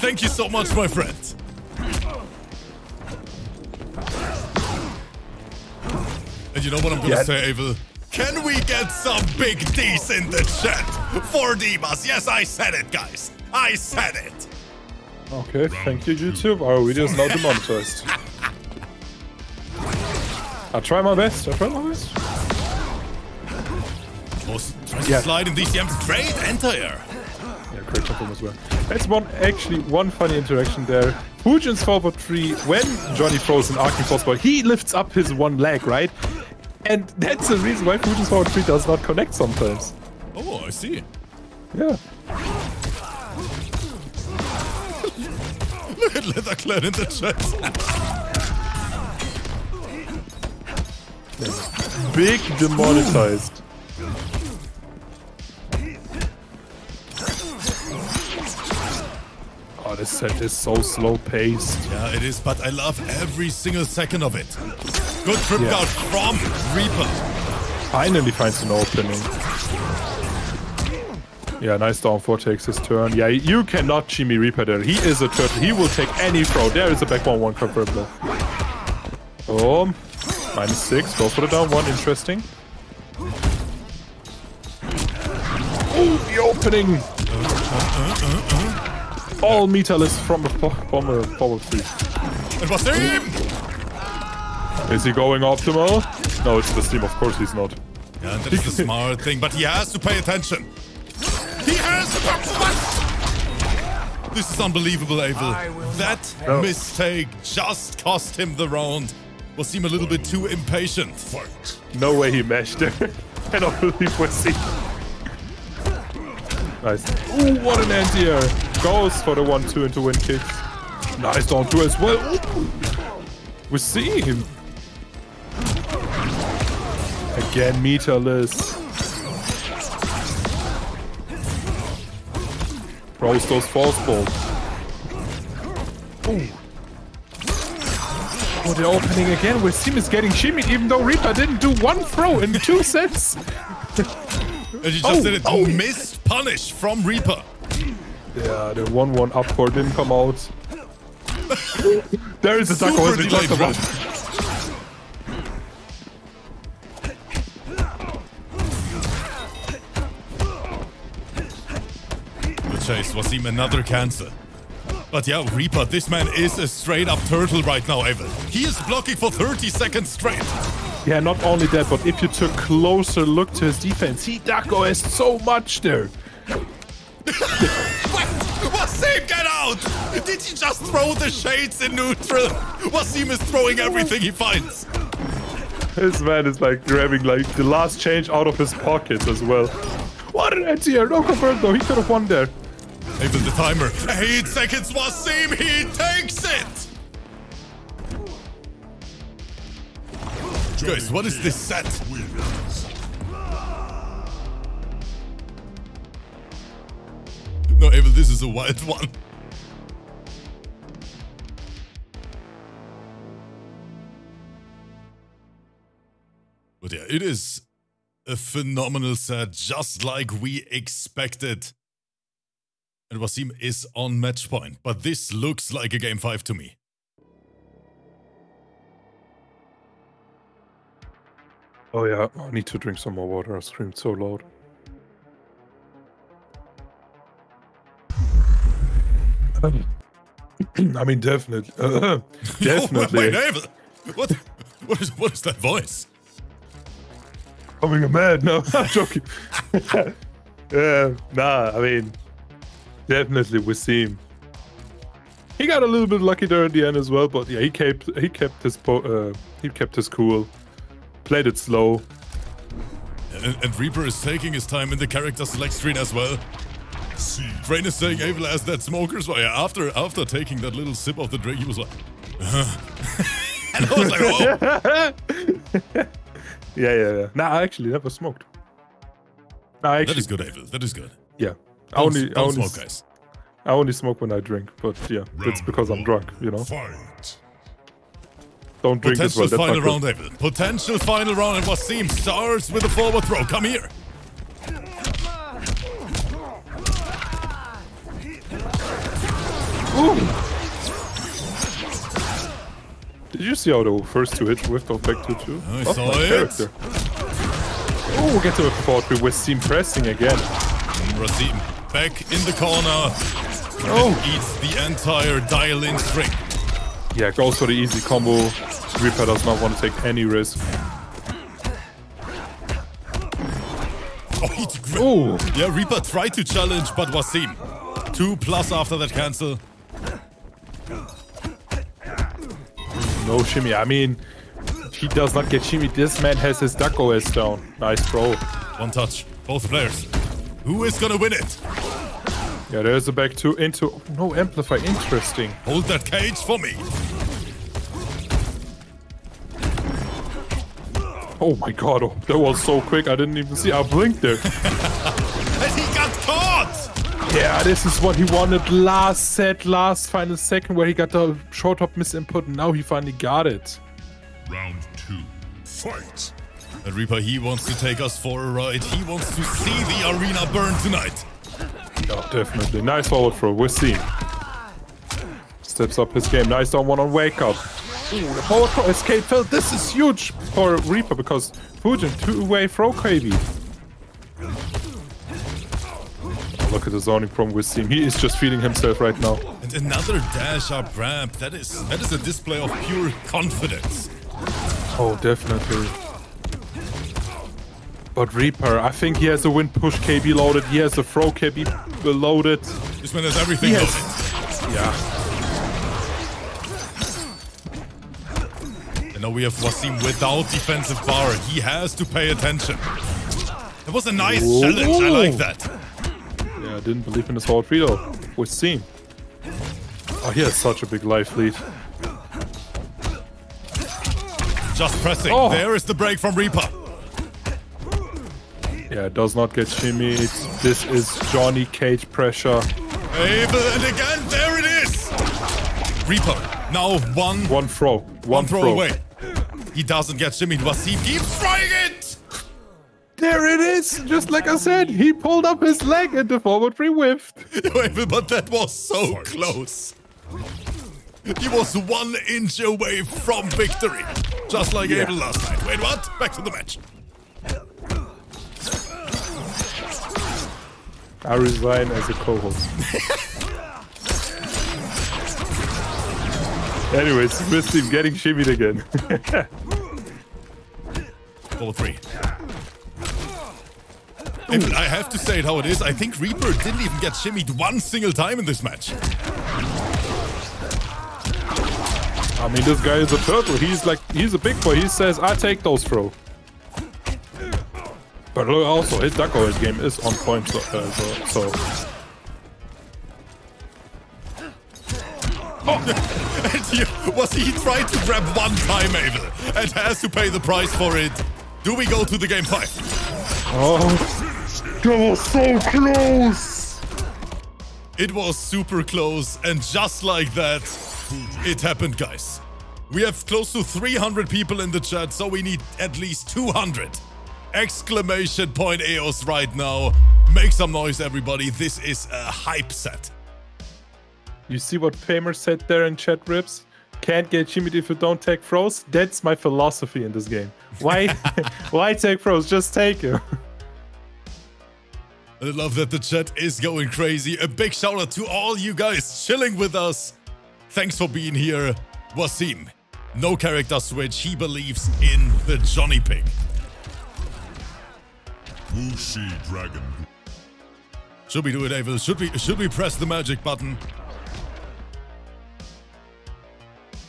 Thank you so much, my friend. And you know what I'm gonna Yeah. say, Abel? Can we get some big D's in the chat for Dimas? Yes, I said it, guys. I said it. Okay, thank you, YouTube. Our video is now demonetized. I'll try my best. I'll try my best. Tries Yeah. slide in DCM straight enter. Yeah, great jump as well. That's one actually one funny interaction there. Fujin's forward three, when Johnny throws an arcing force he lifts up his one leg, right? And that's the reason why Fujin's forward three does not connect sometimes. Oh, I see. Yeah. Look at Leather Clan in the chat. Big demonetized. Oh, this set is so slow paced. Yeah, it is, but I love every single second of it. Good trip Yeah. out from Reaper. Finally finds an opening. Yeah, nice down four takes his turn. Yeah, you cannot shimmy Reaper there. He is a turtle. He will take any throw. There is a back one one confirmable. Oh, minus six. Go for the down one. Interesting. Oh, the opening. All meterless from a bomber forward three. It was him! Is he going optimal? No, it's the steam. Of course he's not. Yeah, that is a smart thing, but he has to pay attention. He has to This is unbelievable, Abel. That No. mistake just cost him the round. Will seem a little bit too impatient. No way he meshed there. Cannot believe we see. Nice. Ooh, what an anti-air. Goes for the 1-2 into win kicks. Nice down two as well. Ooh. We see him. Again, meterless. Throws those force balls. Ooh. Oh, the opening again where Sim is getting shimmied even though Reaper didn't do one throw in two sets. And he just Oh, did it. oh. oh. Missed punish from Reaper. Yeah, the 1-1 up core didn't come out. there is a duck Super we talked delayed about. Chase was him another cancer. But yeah, Reaper, this man is a straight up turtle right now, Evan. He is blocking for 30 seconds straight. Yeah, not only that, but if you took closer look to his defense, he Daco has so much there. Wasim, get out! Did he just throw the shades in neutral? Wasim is throwing everything he finds. this man is like grabbing like the last change out of his pocket as well. What an anti-air! No confirmed though, he could have won there. Even the timer. Eight seconds, Wasim, he takes it! Guys, what is this set? No, Abel, this is a wild one. But yeah, it is a phenomenal set, just like we expected. And Wasim is on match point, but this looks like a game 5 to me. Oh yeah, I need to drink some more water. I screamed so loud. I mean, definitely, definitely. Oh, wait! What, what, is, what is that voice? Becoming a man. No, I'm joking. yeah, nah, I mean, definitely Wasim. He got a little bit lucky there at the end as well, but yeah, he kept he kept his po- uh, he kept his cool, played it slow. And, and Reaper is taking his time in the character select screen as well. Brain is saying Abel has that smoker's fire. After after taking that little sip of the drink, he was like, and I was like, oh, Yeah, yeah, yeah. Nah, I actually never smoked. Actually, is good, Abel. That is good. yeah. I Don't, only, I only, smoke, guys. I only smoke when I drink, but yeah, Round because I'm drunk, you know. Fight. Don't drink as well. Potential final good. round, Abel. Potential final round, and Wasim starts with a forward throw. Come here. Did you see how the first two hits whiffed off back to two? I Oh, saw my it. character. Oh, we'll get to a fort with Wasim pressing again. Wasim back in the corner. Oh. Eats the entire dial-in string. Yeah, goes for the easy combo. Reaper does not want to take any risk. Oh, Oh, Yeah, Reaper tried to challenge, but Wasim. Two plus after that cancel. no shimmy. I mean, he does not get shimmy. This man has his duck OS down. Nice throw. One touch. Both players. Who is gonna win it? Yeah, there's a back two into no amplify. Interesting. Hold that cage for me. Oh my god, oh, that was so quick. I didn't even see. I blinked there. And he got caught! yeah, this is what he wanted last set, last final second, where he got the short hop misinput, and now he finally got it. Round two. Fight. And Reaper, he wants to take us for a ride. He wants to see the arena burn tonight. Oh, definitely. Nice forward throw. We're seeing. Steps up his game. Nice down one on wake up. Ooh, the forward throw escape fail. This is huge for Reaper because Fujin two-way throw KB. Oh, look at the zoning from Wasim. He is just feeding himself right now. And another dash up ramp. That is that is a display of pure confidence. Oh, definitely. But Reaper, I think he has a wind push KB loaded. He has a throw KB loaded. This man has everything Yes. loaded. Yeah. And now we have Wasim without defensive bar. He has to pay attention. That was a nice Whoa. challenge. I like that. Yeah, I didn't believe in his whole three though. We've. Oh, he has such a big life lead. Just pressing. Oh. There is the break from Reaper. Yeah, does not get shimmied. This is Johnny Cage pressure. Abel, and again, there it is. Reaper, now one, One throw. One, one throw away. He doesn't get shimmied. Wasim keeps trying it. There it is! Just like I said, he pulled up his leg and the forward three whiffed. Abel, but that was so close. He was one inch away from victory. Just like Yeah. Abel last night. Wait, what? Back to the match. I resign as a co-host. Anyways, missed him getting shimmied again. Ball three. Abel, I have to say it how it is. I think Reaper didn't even get shimmied one single time in this match. I mean, this guy is a turtle. He's like, he's a big boy. He says, I take those throw. But look, also, his duck OS game is on point, so... Uh, so, so. And he, was he trying to grab one time, Abel, and has to pay the price for it? Do we go to the game five? Oh, that was so close! It was super close, and just like that, it happened, guys. We have close to 300 people in the chat, so we need at least 200. Exclamation point EOS right now. Make some noise, everybody. This is a hype set. You see what Famer said there in chat rips? Can't get achievement if you don't take throws. That's my philosophy in this game. Why why take throws? Just take him. I love that the chat is going crazy. A big shout out to all you guys chilling with us. Thanks for being here. Wasim, no character switch. He believes in the Johnny Pig. Wuxi Dragon. Should we do it, Abel? Should we should we press the magic button?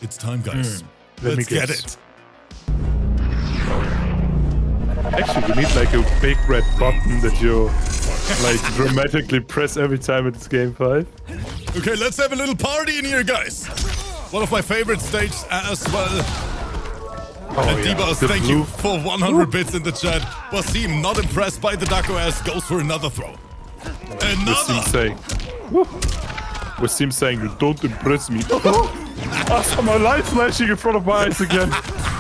It's time, guys. Hmm. let me Let's get it. Actually, you need like a big red button that you like dramatically press every time it's game five. Okay, let's have a little party in here, guys. One of my favorite stages as well. Oh, and yeah. The thank blue- you for 100 bits in the chat. Wasim, not impressed by the Daco ass, goes for another throw. Wasim Another! saying, Wasim saying, you don't impress me. I saw my light flashing in front of my eyes again.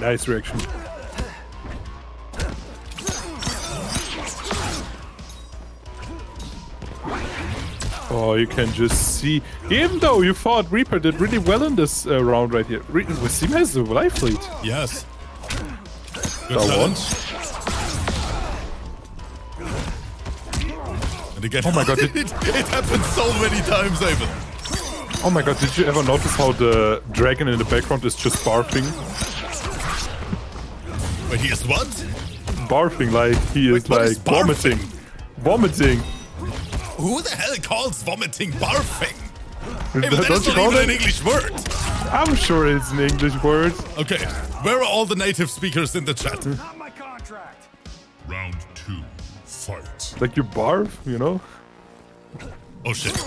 nice reaction. Oh, you can just see. Even though you thought Reaper did really well in this uh, round right here, Re- Wasim has the life lead. Yes. Good That. And again, Oh my God, it, did- it happened so many times, Abel. Oh my god, did you ever notice how the dragon in the background is just barfing? Wait, he is what? Barfing like he is Wait, like is vomiting. Vomiting. Who the hell calls vomiting barfing? Abel, that Don't is you not call even an? English word. I'm sure it's an English word. Okay, where are all the native speakers in the chat? Not my contract. Round two. Fight. Like you barf, you know? Oh shit.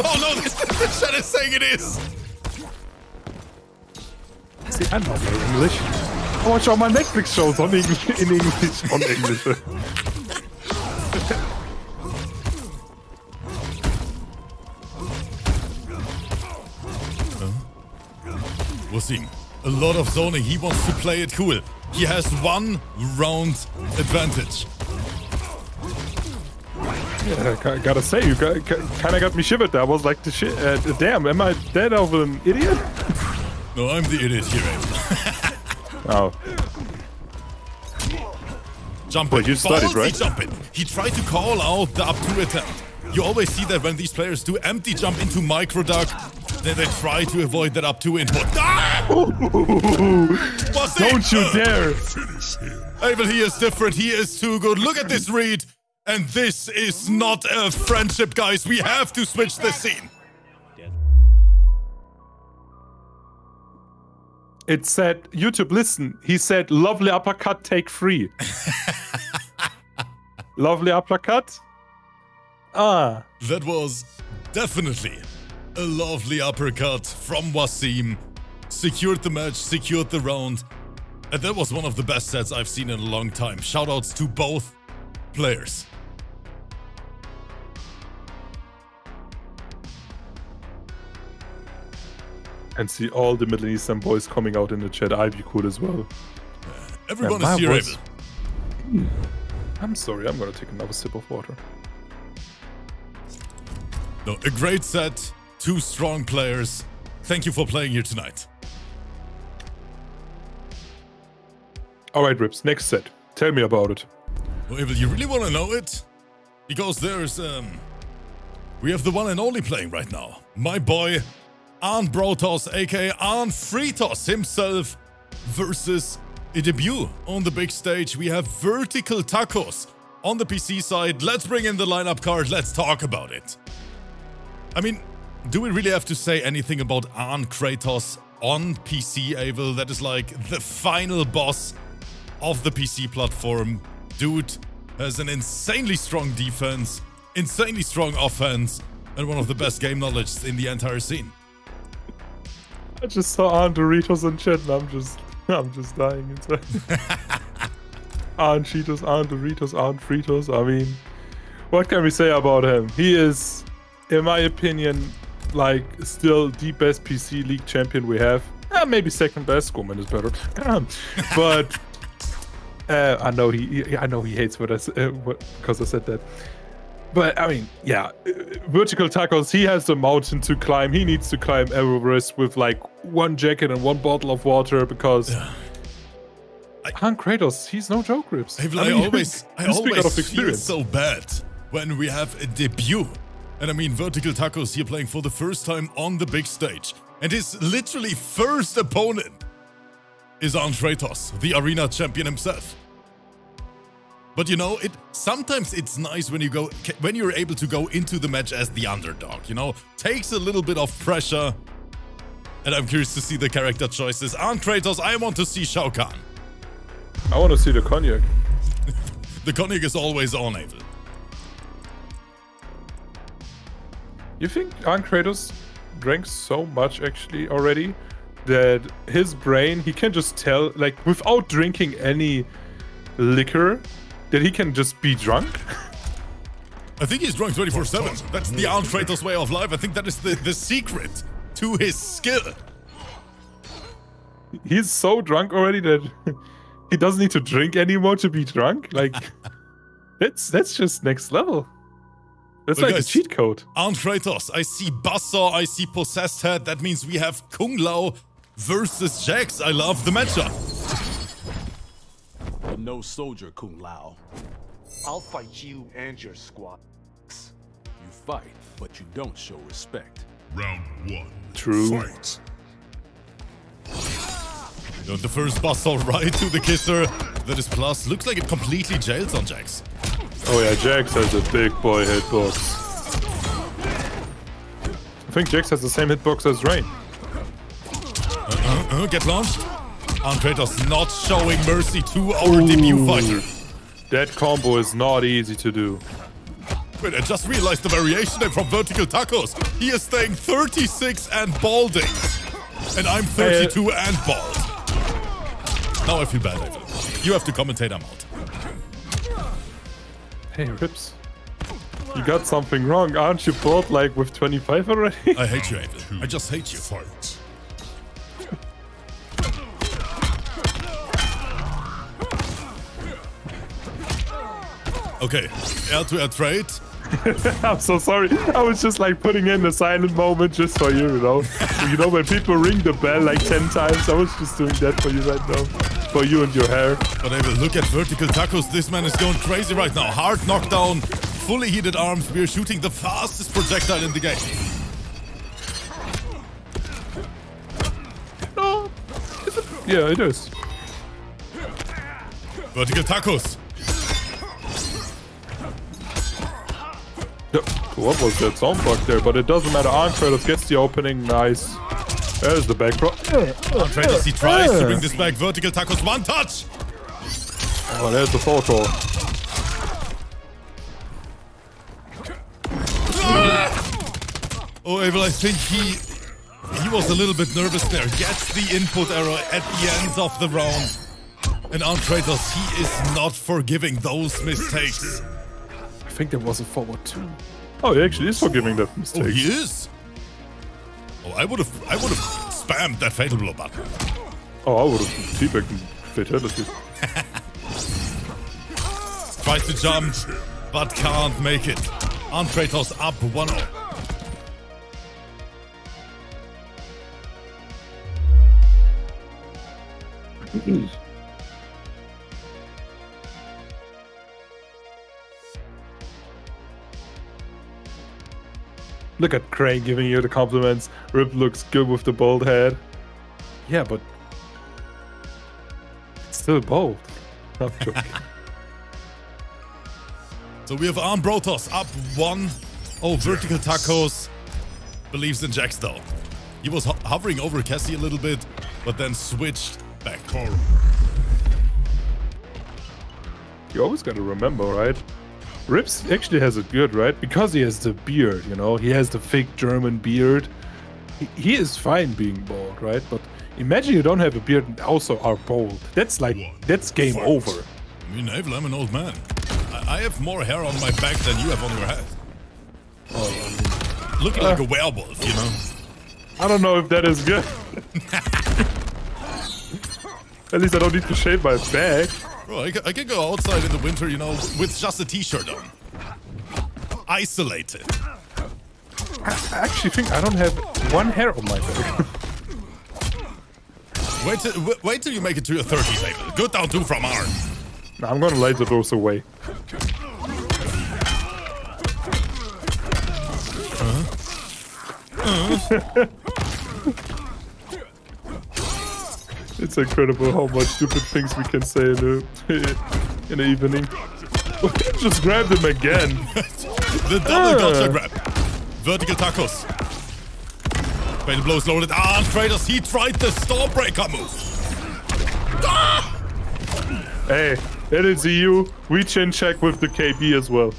Oh no, this, the chat is saying it is. See, I know my English. I watch all my Netflix shows on English, in English, on English. Wasim, a lot of zoning. He wants to play it cool. He has one round advantage. Yeah, I g- gotta say, you got, kind of got me shivered. I was like, the shit, uh, damn, am I dead of an idiot? No, I'm the idiot here, Oh, Jump Well, you studied, right? jump in. He tried to call out the up two attempt. You always see that when these players do empty jump into micro duck, then they try to avoid that up two input. Ah! Was it? don't you dare! Abel, he is different. He is too good. Look at this read. And this is not a friendship, guys. We have to switch the scene. It said, YouTube, listen. He said, lovely uppercut, take three. lovely uppercut? Ah. That was definitely a lovely uppercut from Wasim. Secured the match, secured the round. And that was one of the best sets I've seen in a long time. Shoutouts to both players. And see all the Middle Eastern boys coming out in the chat. I'd be cool as well. Everyone Yeah, is here, Abel. Hmm. I'm sorry, I'm gonna take another sip of water. No, a great set, two strong players. Thank you for playing here tonight. Alright, Rips, next set. Tell me about it. Well, Abel, you really want to know it? Because there's, um, we have the one and only playing right now. My boy, Arn Brotos, aka Arn Fritos himself, versus a debut on the big stage. We have Vertical Tacos on the PC side, let's bring in the lineup card. Let's talk about it. I mean, do we really have to say anything about Arn Kratos on PC, Abel? That is like the final boss of the PC platform. Dude has an insanely strong defense, insanely strong offense, and one of the best game knowledge in the entire scene. I just saw Aunt Doritos in chat and I'm just I'm just dying inside. Aunt Cheetos, Aunt Doritos, Aunt Fritos. I mean, what can we say about him? He is, in my opinion, like still the best PC League champion we have. Uh, maybe second best. Scorman is better, but uh, I know he, he, I know he hates what I uh, what, because I said that. But I mean, yeah, uh, vertical tacos. He has the mountain to climb. He needs to climb Everest with like one jacket and one bottle of water because. Arn Kratos, he's no joke, Rips. I, I, I always, I always feel so bad when we have a debut. And I mean, Vertical Tacos here playing for the first time on the big stage. And his literally first opponent is Arn Kratos, the arena champion himself. But you know, it sometimes it's nice when you go when you're able to go into the match as the underdog, you know? Takes a little bit of pressure. And I'm curious to see the character choices. Arn Kratos, I want to see Shao Kahn. I want to see the cognac. the cognac is always on, Abel. You think Arn Kratos drank so much actually already that his brain, he can just tell, like, without drinking any liquor, that he can just be drunk? I think he's drunk 24-7. That's the Arn Kratos way of life. I think that is the, the secret to his skill. He's so drunk already that he doesn't need to drink anymore to be drunk. Like that's that's just next level. That's like guys, a cheat code. Arn Kratos, I see Buzzsaw, I see Possessed Head. That means we have Kung Lao versus Jax. I love the matchup. No soldier, Kung Lao. I'll fight you and your squad. You fight, but you don't show respect. Round one. True. Fight. The first boss all right to the kisser. That is plus. Looks like it completely jails on Jax. Oh yeah, Jax has a big boy hitbox. I think Jax has the same hitbox as Rain. Uh, uh, uh, get launched. Arn Kratos not showing mercy to our Ooh. debut fighter. That combo is not easy to do. Wait, I just realized the variation from Vertical Tacos. He is staying 36 and balding. And I'm 32 and bald. Now I feel bad, You have to commentate, I'm out. Hey, Rips. You got something wrong. Aren't you bored like with 25 already? I hate you, Ivan. I just hate you. Fight. Okay, air to air trade. I'm so sorry. I was just like putting in a silent moment just for you, you know. you know, when people ring the bell like 10 times, I was just doing that for you right now. For you and your hair. But I will look at vertical tacos. This man is going crazy right now. Hard knockdown, fully heated arms. We are shooting the fastest projectile in the game. No. It? Yeah, it is. Vertical tacos. What was that sound bug there? But it doesn't matter. Arn Kratos gets the opening. Nice. There's the back throw. Arn Kratos, he tries to bring this back. Vertical tacos, one touch. Oh, there's the photo. Oh, Abel, I think he he was a little bit nervous there. Gets the input error at the end of the round. And Arn Kratos, he is not forgiving those mistakes. I think there was a forward too. Oh, he actually is forgiving that mistake. Oh, he is? Oh, I would have I would have spammed that fatal blow button. Oh, I would have teabagged and fatality. Tries to jump, but can't make it. Arn Kratos up 1-0. Look at Crane giving you the compliments. Rip looks good with the bald head. Yeah, but it's still bald. Not joking. So we have Brotos up one. Oh, Vertical Tacos believes in Jax though. He was ho hovering over Cassie a little bit, but then switched back. You always gotta remember, right? Rips actually has it good, right? Because he has the beard, you know? He has the fake German beard. He, he is fine being bald, right? But imagine you don't have a beard and also are bald. That's like, that's game over. I mean, Abel, I'm an old man. I, I, have more hair on my back than you have on your head. Oh, Looking uh, like a werewolf, you know? I don't know if that is good. At least I don't need to shave my back. Bro, I, I can go outside in the winter, you know, with just a t-shirt on. Isolated. I, actually think I don't have one hair on my back. wait, till, wait till you make it to your 30s, Abel. Good down two from. Nah, I'm gonna laser those away. Uh -huh. Uh It's incredible how much stupid things we can say in a in an evening. Just grabbed him again. the double ah. gotcha grab. Vertical tacos. Fatal blows loaded. Ah, Kratos, he tried the Stormbreaker move. Ah! Hey, it is EU. We chin check with the KB as well.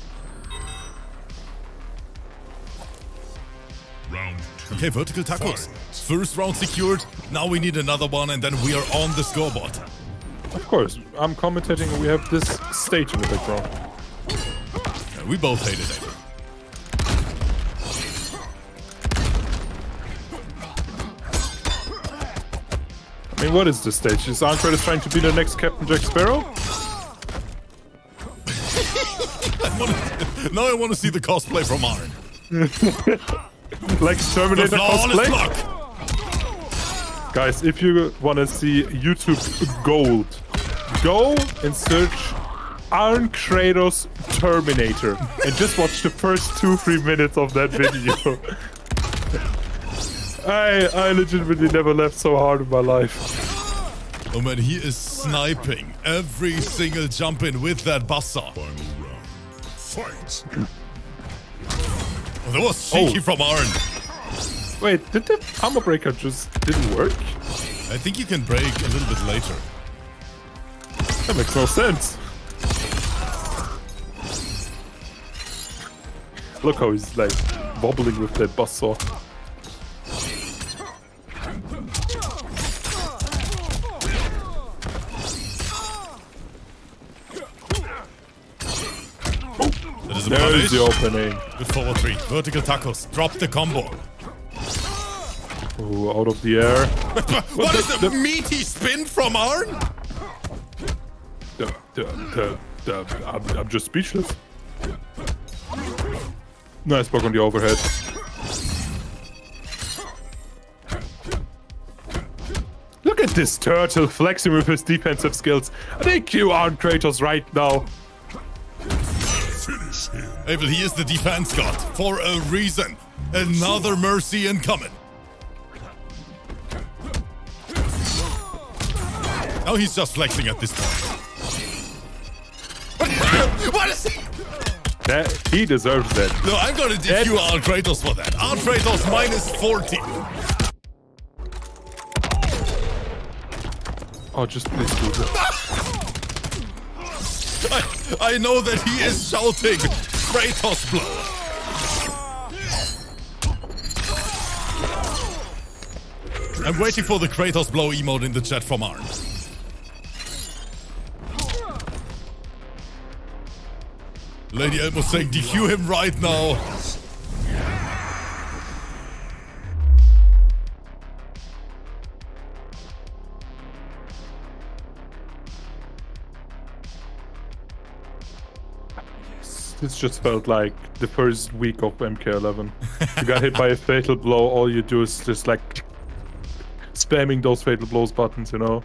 Okay, vertical tacos. First round secured. Now we need another one, and then we are on the scoreboard. Of course, I'm commentating. We have this stage in the background. Yeah, we both hate it. I mean, what is this stage? Is Arncred trying to be the next Captain Jack Sparrow? I wanna, now I want to see the cosplay from Arn. like Terminator cosplay. Guys, if you want to see YouTube gold, go and search Arn Kratos Terminator and just watch the first two, three minutes of that video. I, I legitimately never laughed so hard in my life. Oh man, he is sniping every single jump in with that buzzsaw. Final round. Fight! Oh, that was cheeky oh. from Arn. Wait, did the armor breaker just didn't work? I think you can break a little bit later. That makes no sense. Look how he's like wobbling with that buzzsaw. There's the opening. Good forward three. Vertical tacos. Drop the combo. Oh, out of the air. what the, is the, the, meaty spin from Arn? The, the, the, I'm, I'm just speechless. Nice block on the overhead. Look at this turtle flexing with his defensive skills. I think you are Kratos right now. Abel, he is the defense god for a reason. Another mercy incoming. Now he's just flexing at this point. what is he? That, he deserves that. No, I'm gonna DQ you Arn Kratos for that. Arn Kratos minus 40. Oh, just please do that. I, I know that he is shouting Kratos blow. I'm waiting for the Kratos blow emote in the chat from Arn. Lady Elmo saying DQ him right now. This just felt like the first week of MK11. you got hit by a fatal blow, all you do is just like spamming those fatal blows buttons, you know?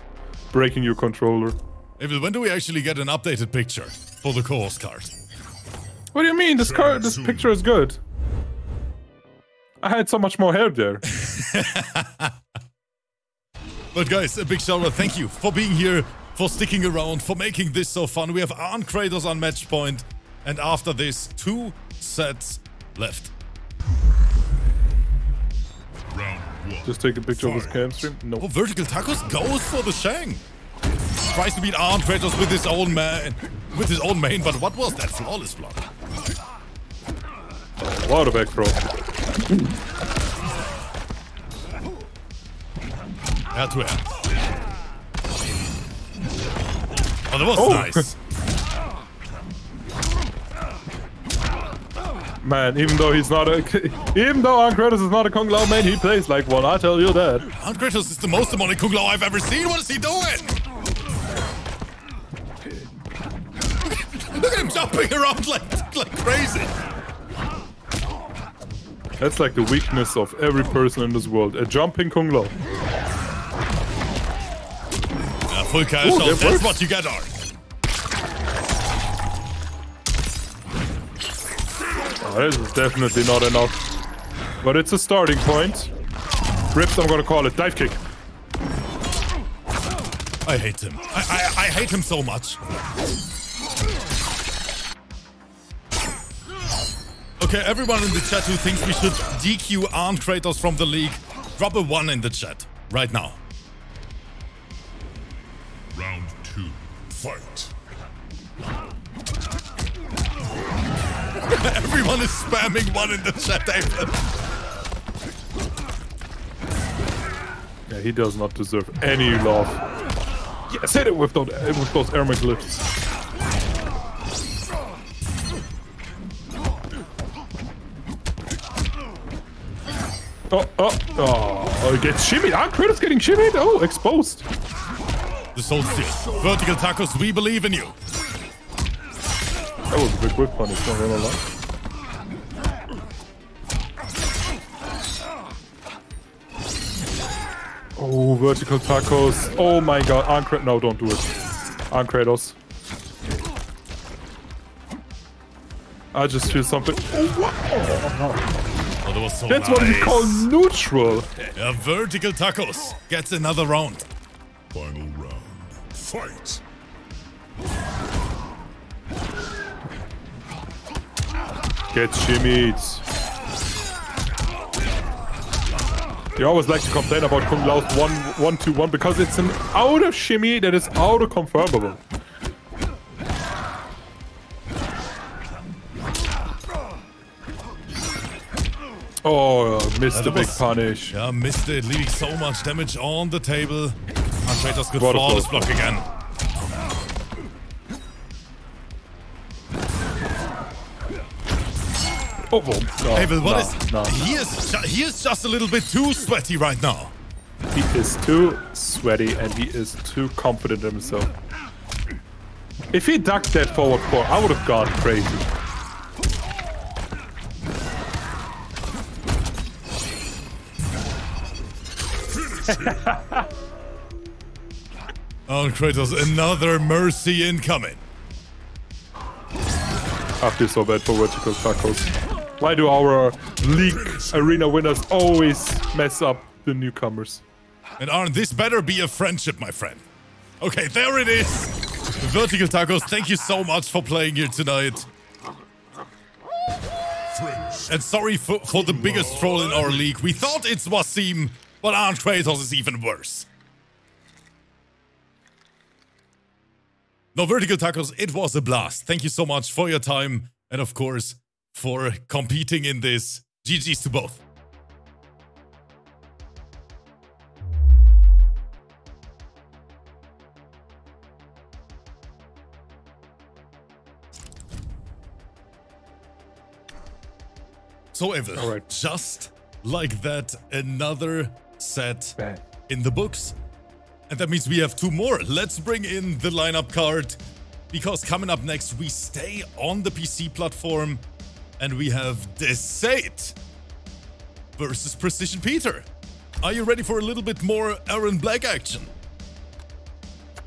Breaking your controller. Evil, when do we actually get an updated picture for the course card? What do you mean? This car, this picture is good. I had so much more hair there. but guys, a big shout out. Thank you for being here, for sticking around, for making this so fun. We have Arn Kratos on match point. And after this, two sets left. Round one. Just take a picture of his cam stream. No. Oh, Vertical Tacos goes for the Shang. Tries to beat Arn Kratos with his own man, with his own main, but what was that flawless block? Water back throw. To air. Oh, that was Oh. nice. Man, even though he's not a, even though Arn Kratos is not a Kung Lao main, he plays like one. I tell you that. Arn Kratos is the most demonic Kung Lao I've ever seen. What is he doing? Look at him jumping around like, like crazy. That's like the weakness of every person in this world. A jumping Kung Lao. Yeah, full cash Ooh, that That's works. what you get, Arn. Oh, this is definitely not enough. But it's a starting point. Rips, I'm gonna call it dive kick. I hate him. I, I, I hate him so much. Okay, everyone in the chat who thinks we should DQ Arn Kratos from the league, drop a one in the chat right now. Round two. Fight. Everyone is spamming one in the chat, David. Yeah, he does not deserve any love. Yes, hit it with those, with those airman glyphs. Oh, oh, oh, gets shimmied. Ah, Kratos getting shimmied. Oh, exposed. The Soul Steel. Vertical Tacos, we believe in you. That was a big whip punish, not gonna lie. Oh, vertical tacos. Oh my god. Ankra no, don't do it. Arn Kratos. I just feel something. Oh, Oh, that was so That's nice. what we call neutral. Yeah, Vertical Tacos gets another round. Final round. Fight. Get shimmied. You always like to complain about Kung Lao's 1 1 2 1 because it's an auto shimmy that is auto Oh, missed the big was- punish. Yeah, missed it, leaving so much damage on the table. And good What a flawless block again. Oh, well, no, Hey, but what no, is? no. He is. He is just a little bit too sweaty right now. He is too sweaty and he is too confident in himself. If he ducked that forward four, I would have gone crazy. Oh, Kratos, another mercy incoming. I feel so bad for vertical tacos. Why do our league arena winners always mess up the newcomers? And Arn, this better be a friendship, my friend. Okay, there it is. Vertical Tacos, thank you so much for playing here tonight. And sorry for, for the biggest troll in our league. We thought it's Wasim, but Arn Kratos is even worse. No, Vertical Tacos, it was a blast. Thank you so much for your time and, of course, for competing in this. GG's to both. So, All right. just like that, another set in the books. And that means we have two more. Let's bring in the lineup card. Because coming up next, we stay on the PC platform and we have De Sade versus Precision Peter. Are you ready for a little bit more Erron Black action?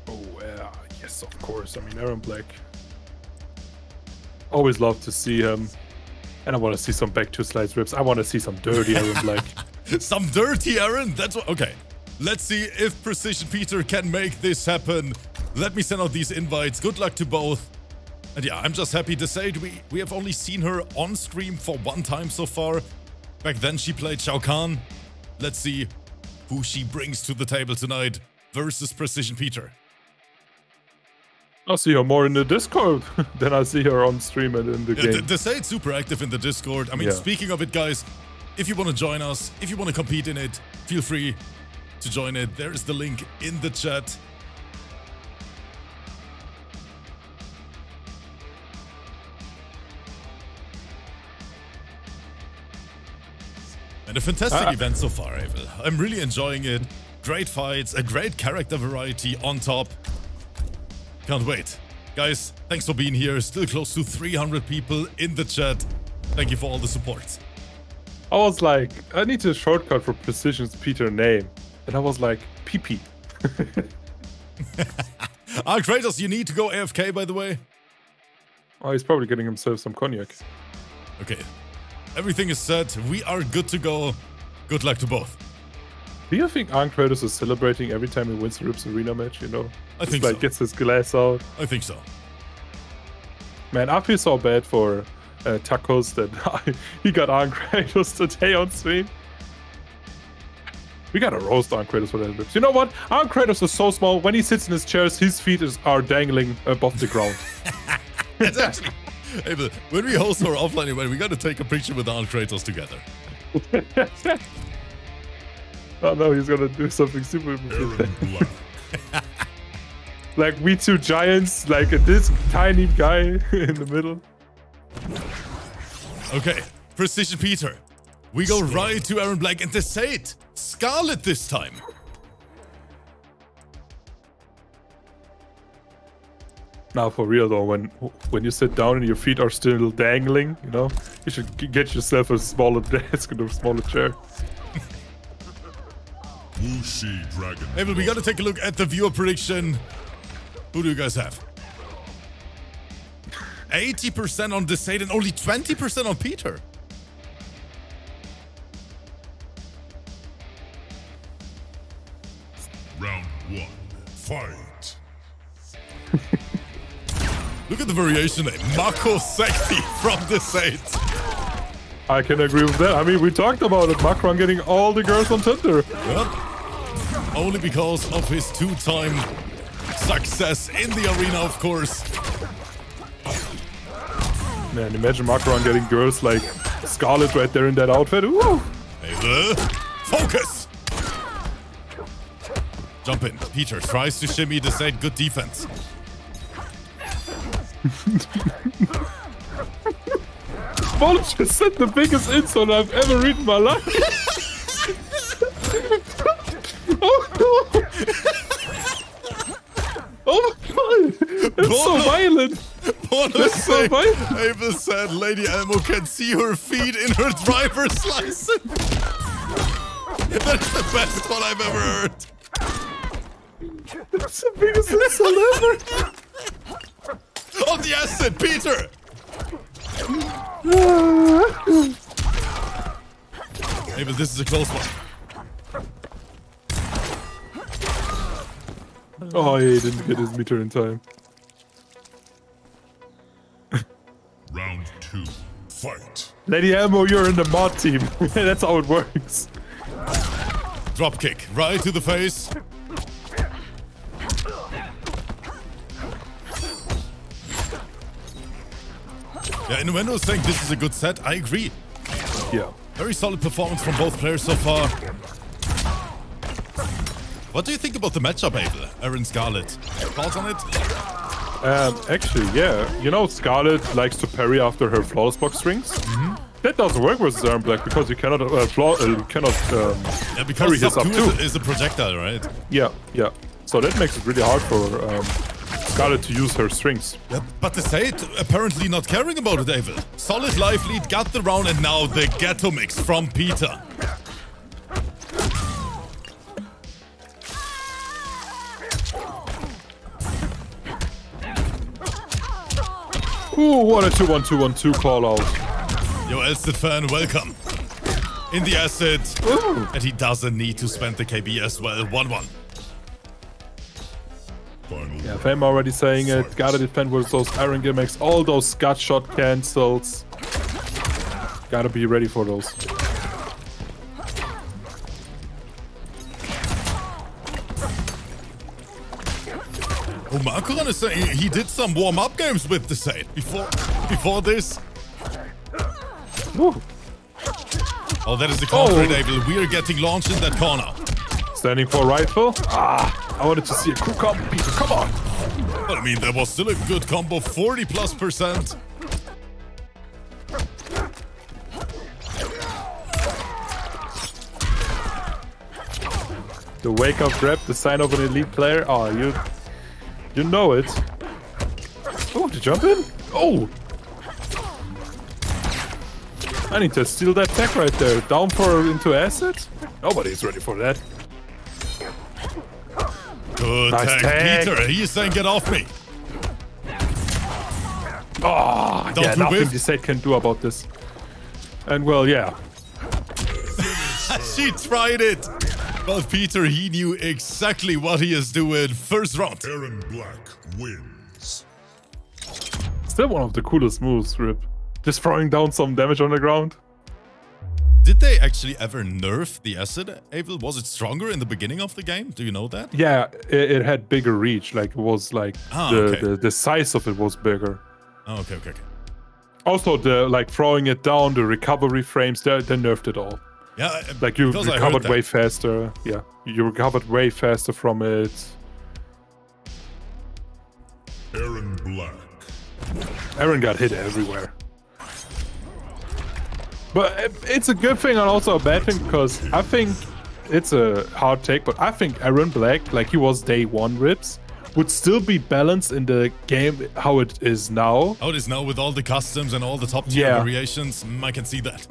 Oh, yeah, yes, of course. I mean, Erron Black. Always love to see him. And I want to see some back two slides rips. I want to see some dirty Erron Black. Some dirty Erron? That's what. Okay. Let's see if Precision Peter can make this happen. Let me send out these invites. Good luck to both. And yeah, I'm just happy to say it. We, we have only seen her on stream for one time so far. Back then she played Shao Kahn. Let's see who she brings to the table tonight versus Precision Peter. I see her more in the Discord than I see her on stream and in the Yeah, game. they say it's super active in the Discord. I mean, Yeah. speaking of it, guys, if you want to join us, if you want to compete in it, feel free to join it. There is the link in the chat. And a fantastic Ah. event so far, Abel. I'm really enjoying it. Great fights, a great character variety on top. Can't wait. Guys, thanks for being here. Still close to 300 people in the chat. Thank you for all the support. I was like, I need a shortcut for Precision's Peter name. And I was like, PP. Ah, Kratos, you need to go AFK, by the way. Oh, he's probably getting himself some cognac. Okay. Everything is set. We are good to go. Good luck to both. Do you think Arn Kratos is celebrating every time he wins the Rips Arena match, you know? I Just think like so. gets his glass out. I think so. Man, I feel so bad for uh, Tacos that he got Arn Kratos today on stream. We gotta roast on Kratos for that. Rips. You know what? Arn Kratos is so small. When he sits in his chairs, his feet is, are dangling above the ground. It's actually. Hey, but when we host our offline event, we got to take a picture with Arn Kratos together. oh no, he's gonna do something super. Aaron like we two giants, like this tiny guy in the middle. Okay, Precision Peter. We go right to Erron Black and they say it. Skarlet this time. Now, for real though, when when you sit down and your feet are still dangling, you know, you should get yourself a smaller desk and a smaller chair. Wu Shi Dragon. Abel, we got to take a look at the viewer prediction. Who do you guys have? 80% on De Sade and only 20% on Peter. Round one. Fight. Look at the variation name. Mako Sexy from De Sade. I can agree with that. I mean, we talked about it. Makoran getting all the girls on Tinder. Yep. Only because of his two-time success in the arena, of course. Man, imagine Makoran getting girls like Skarlet right there in that outfit. Abel, focus! Jump in. Peter tries to shimmy De Sade. Good defense. Ball just said the biggest insult I've ever read in my life. oh no! Oh my god! It's so violent! Wanna That's so say, violent. Abel said Lady Elmo can see her feet in her driver's license. That's the best one I've ever heard. That's the biggest insult ever! On the acid, Peter! Abel, this is a close one. Oh, he didn't get his meter in time. Round two. Fight. Lady Elmo, you're in the mod team. That's how it works. Drop kick, right to the face. Yeah, Innuendo is saying this is a good set. I agree. Yeah. Very solid performance from both players so far. What do you think about the matchup, Abel? Erron Skarlet. Thoughts on it? Um, actually, yeah. You know, Skarlet likes to parry after her flawless box strings. That doesn't work versus Erron Black because you cannot uh, flaw, uh, you cannot um, Yeah, parry because his sub up 2 two. is a, is a projectile, right? Yeah, yeah. So that makes it really hard for um, Skarlet to use her strings. Yeah, but De Sade apparently not caring about it, Abel. Solid life lead, got the round, and now the ghetto mix from Peter. Ooh, what a 2-1-2-1-2 call out. Yo, Elsted fan, welcome. In the acid. Ooh. And he doesn't need to spend the KB as well. 1-1. Final Yeah, round. Fame already saying it. Gotta defend with those iron gimmicks. All those scut shot cancels. Gotta be ready for those. Oh, Makoran is saying he did some warm-up games with De Sade before before this. Woo. Oh, that is the counter Oh. enable. We are getting launched in that corner. Standing for rifle. Ah, I wanted to see a cool combo, Peter. Come on. But I mean, that was still a good combo, 40 plus percent. The wake up grab, the sign of an elite player. Oh, you, you know it. Oh, to jump in? Oh. I need to steal that tech right there. Down for into acid? Nobody's ready for that. Good Nice tag. Peter. He is saying, get off me. Oh, Don't yeah, nothing whiff? the set can do about this. And well, yeah. she tried it. But Peter, he knew exactly what he is doing. First round. Erron Black wins. Still one of the coolest moves, Rip. Just throwing down some damage on the ground. Did they actually ever nerf the acid, Abel? Was it stronger in the beginning of the game? Do you know that? Yeah, it, it had bigger reach. Like it was like Ah, the, okay. the the size of it was bigger. Oh, okay, okay, okay. Also, the like throwing it down, the recovery frames, they, they nerfed it all. Yeah, Like you because I heard recovered way faster. Yeah, you recovered way faster from it. Erron Black. Erron got hit everywhere. But eh, it's a good thing and also a bad thing because I think it's a hard take, but I think Erron Black, like he was day one rips, would still be balanced in the game how it is now. How it is now with all the customs and all the top tier Yeah. variations, I can see that.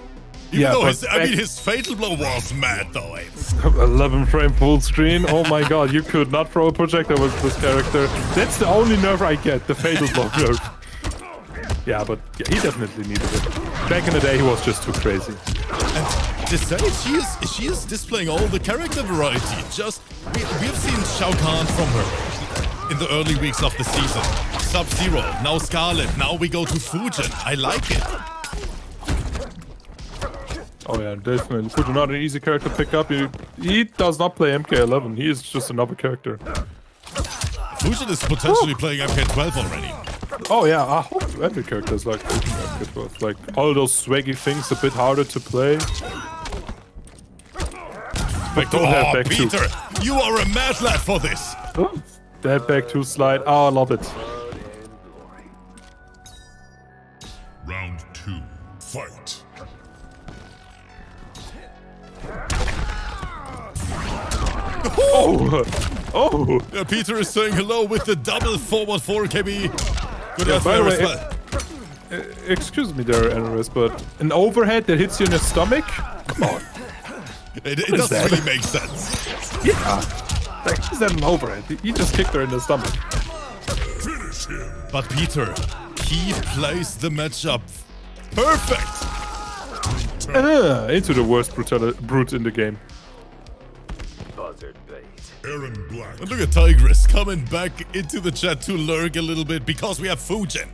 Even Yeah, though his, I mean, his fatal blow was mad though. Eh? Abel. 11 frame full screen. Oh my god, you could not throw a projectile with this character. That's the only nerf I get, the fatal blow nerf. Yeah, but yeah, he definitely needed it. Back in the day, he was just too crazy. And to say she is she is displaying all the character variety. Just we, we have seen Shao Kahn from her in the early weeks of the season. Sub Zero, now Skarlet, now we go to Fujin. I like it. Oh yeah, definitely. Fujin not an easy character to pick up. He, he does not play MK11. He is just another character. Fujin is potentially oh. playing MK12 already. Oh yeah, I hope every character is like MK12. Like all those swaggy things, a bit harder to play. But don't have Oh, back two. Peter, you are a mad lad for this. Oh, that back two slide. Oh, I love it. Round two. Fight. Oh, oh. Yeah, Peter is saying hello with the double forward 4 KB. Good Yeah, by the way. Uh, excuse me there, NRS, but an overhead that hits you in the stomach? Come on. It, it doesn't that? really make sense. Yeah. Like, is that an overhead? He just kicked her in the stomach. Finish him. But Peter, he plays the matchup perfect. Ah, into the worst brute in the game. Erron Black. And look at Tigress coming back into the chat to lurk a little bit because we have Fujin.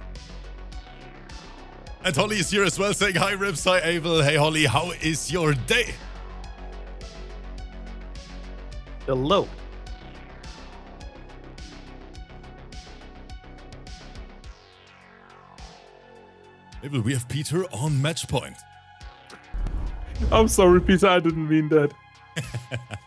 And Holly is here as well saying hi Rips, hi Abel. Hey Holly, how is your day? Hello. Abel, we have Peter on match point. I'm sorry, Peter, I didn't mean that.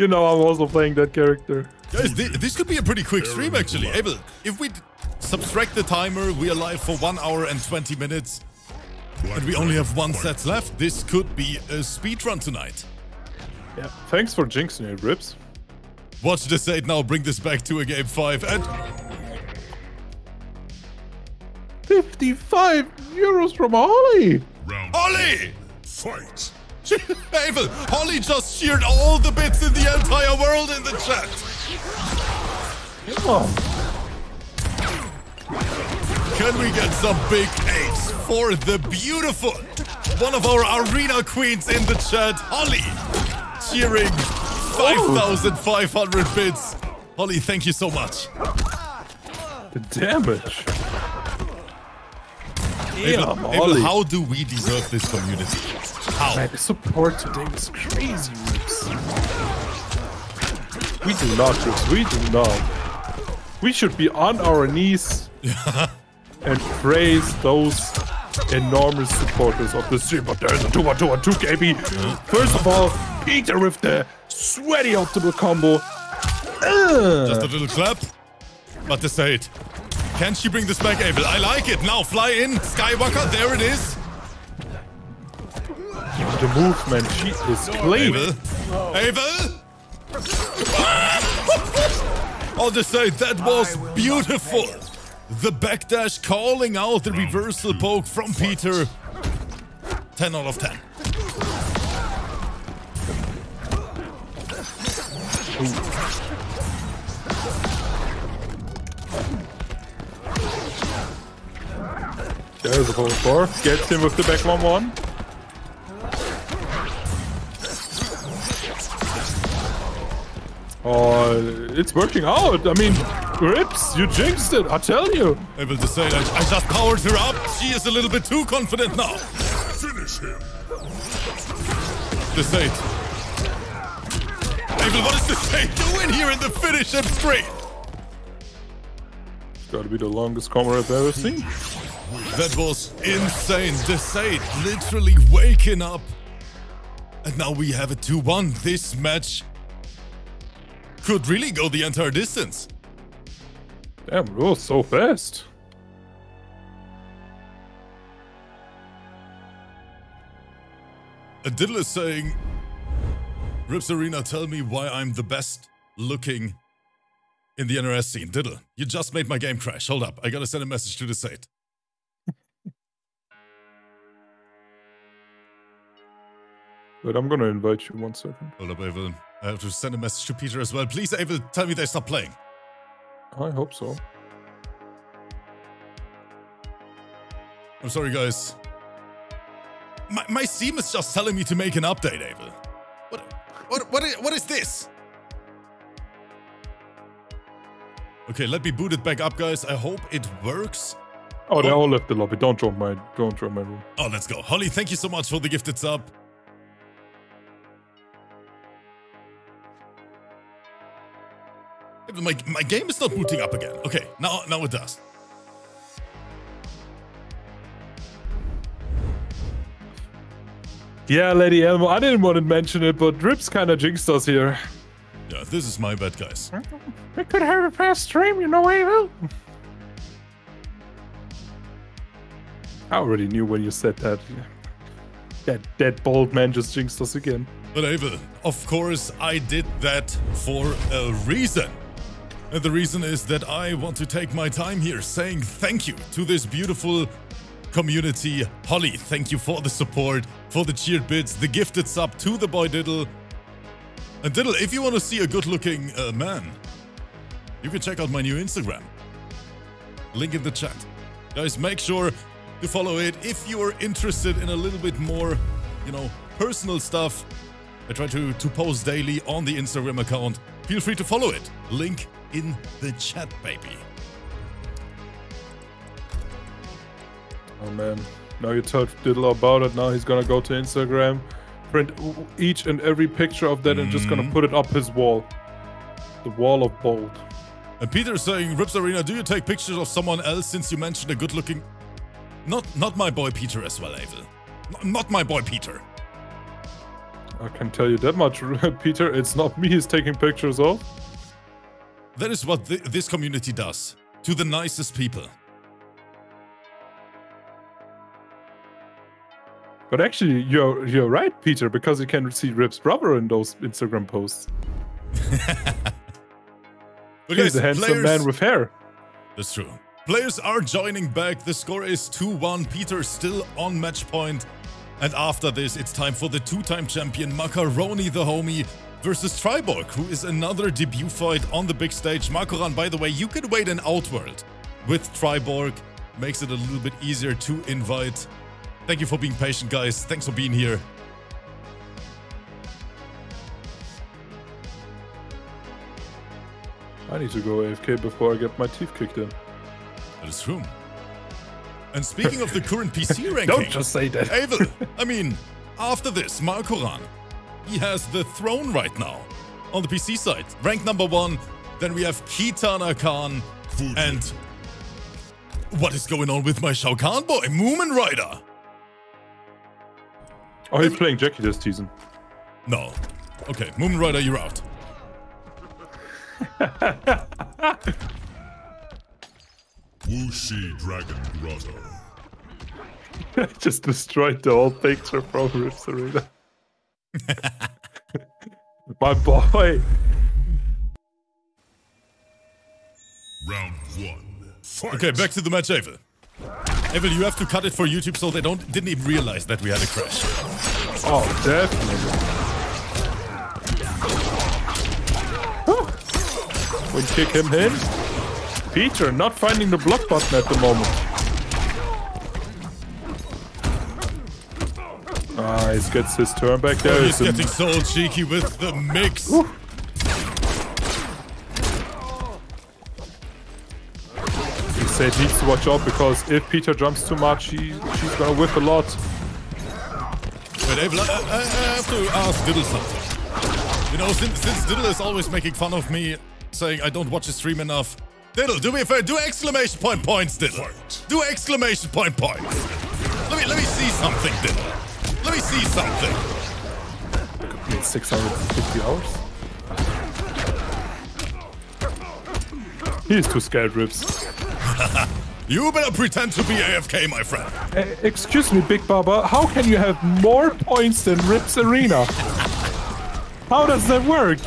you know, I'm also playing that character. Guys, thi- this could be a pretty quick stream actually. Abel, if we subtract the timer, we are live for 1 hour and 20 minutes. And we only have one set left. This could be a speed run tonight. Yeah. Thanks for jinxing it, Rips. Watch this eight now, bring this back to a game 5. And 55 euros from Holly! Round Holly! fight. Abel, Holly just sheared all the bits in the entire world in the chat. Oh, Can we get some big eights for the beautiful one of our arena queens in the chat, Holly, cheering 5,500 bits Holly, thank you so much. The damage. Abel, Abel, how do we deserve this community? How? Man, the support today was crazy, Rips. We do not, Rips. We do not. We should be on our knees and praise those enormous supporters of the stream. But there's a 2 1 2 1 2 KB. First of all, Peter with the sweaty optimal combo. Just a little clap. But to say it. Can she bring this back, Abel? I like it. Now fly in. Skywalker, there it is. The movement, she is clean. Abel. Abel. I'll just say that was beautiful. The backdash calling out the reversal poke from Peter. 10 out of 10. There's a forward four. Gets him with the back 1 1. Oh, it's working out. I mean, Rips, you jinxed it. I tell you. Able to say that I just powered her up. She is a little bit too confident now. Finish him. De Sade. Abel, what is the Sate doing here in the finish him straight? Gotta be the longest combo I've ever seen. That was insane. De Sade literally waking up. And now we have a 2-1. This match could really go the entire distance. Damn, it was so fast. And Diddle is saying, Rips Arena, tell me why I'm the best looking in the NRS scene. Diddle, you just made my game crash. Hold up. I gotta send a message to the site. But I'm gonna invite you one second. Hold up, Abel. I have to send a message to Peter as well. Please, Abel, tell me they stop playing. I hope so. I'm sorry, guys. My, my Steam is just telling me to make an update, Abel. What, what, what, is, what is this? Okay, let me boot it back up, guys. I hope it works. Oh, they Oh. all left the lobby. Don't join my don't join my room. Oh, let's go. Holly, thank you so much for the gifted sub. My, my game is not booting up again. Okay, now now it does. Yeah, Lady Elmo. I didn't want to mention it, but Rips kind of jinxed us here. Yeah, this is my bad, guys. We could have a fast stream, you know, Evil. I already knew when you said that. That that bald man just jinxed us again. But Abel, of course, I did that for a reason. And the reason is that I want to take my time here saying thank you to this beautiful community. Holly, thank you for the support, for the cheered bits, the gifted sub to the boy Diddle. And Diddle, if you want to see a good looking uh, man, you can check out my new Instagram. Link in the chat. Guys, make sure to follow it if you are interested in a little bit more, you know, personal stuff. I try to, to post daily on the Instagram account. Feel free to follow it. Link in the chat, baby. Oh man. Now you told Diddle about it. Now he's gonna go to Instagram, print each and every picture of that, and just gonna mm-hmm. put it up his wall. The wall of bold. And Peter is saying, Rips Arena, do you take pictures of someone else since you mentioned a good looking. Not not my boy Peter as well, Abel. N- Not my boy Peter. I can tell you that much, Peter. It's not me he's taking pictures of. That is what thi- this community does to the nicest people. But actually, you're you're right, Peter, because you can see Rip's brother in those Instagram posts. But He's a handsome players- man with hair. That's true. Players are joining back. The score is 2-1. Peter still on match point. And after this, it's time for the two-time champion Macaroni the Homie versus Triborg, who is another debut fight on the big stage. Makoran, by the way, you can wait an Outworld with Triborg. Makes it a little bit easier to invite. Thank you for being patient, guys. Thanks for being here. I need to go AFK before I get my teeth kicked in. That is true. And speaking of the current PC ranking, Don't just say that. Abel, I mean, after this, Makoran, he has the throne right now on the PC side. Rank number one. Then we have Kitana Khan. And what is going on with my Shao Kahn boy, Moomin Rider? Oh, he's playing Jackie this season. No. Okay, Moomin Rider, you're out. Wuxi Dragon Grotto. just destroyed the whole picture from Rips Arena. my boy. Round one. Fight. Okay, back to the match, Abel. Abel, you have to cut it for YouTube so they don't didn't even realize that we had a crash. Oh, definitely. We kick him in. Peter not finding the block button at the moment. Ah, he gets his turn back there. He's It's getting so cheeky with the mix. He said needs to watch out because if Peter jumps too much, he, she's gonna whip a lot. But Abel, I, I, I have to ask Diddle something. You know, since, since Diddle is always making fun of me, saying I don't watch his stream enough. Diddle, do me a favor, do exclamation point points, Diddle. Do exclamation point points. Let me let me see something, Diddle. Let me see something. Need 650 hours. He's too scared, Rips. You better pretend to be AFK, my friend. Uh, excuse me, Big Baba, how can you have more points than Rips Arena? How does that work?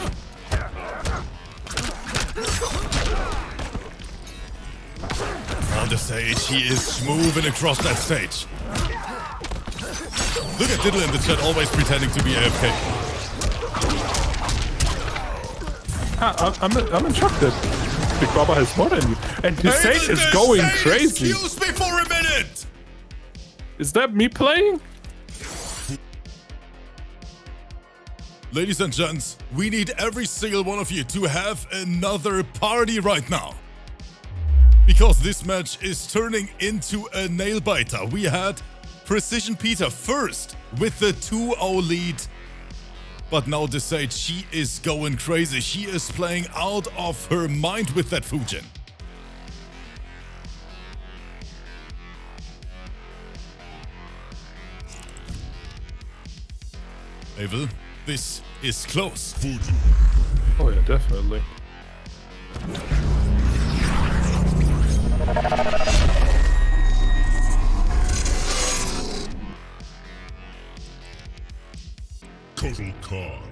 On the stage, he is moving across that stage. Look at Diddle in the chat, always pretending to be AFK. Ah, I'm, I'm, I'm in shock that Big Baba has more than you. And Hussein Abel, is going crazy. Excuse me for a minute. Is that me playing? Ladies and gents, we need every single one of you to have another party right now. Because this match is turning into a nail biter. We had Precision Peter first with the 2-0 lead. But now De Sade, she is going crazy. She is playing out of her mind with that Fujin. Abel, this is close. Fuji. Oh yeah, definitely. Kotal Khan.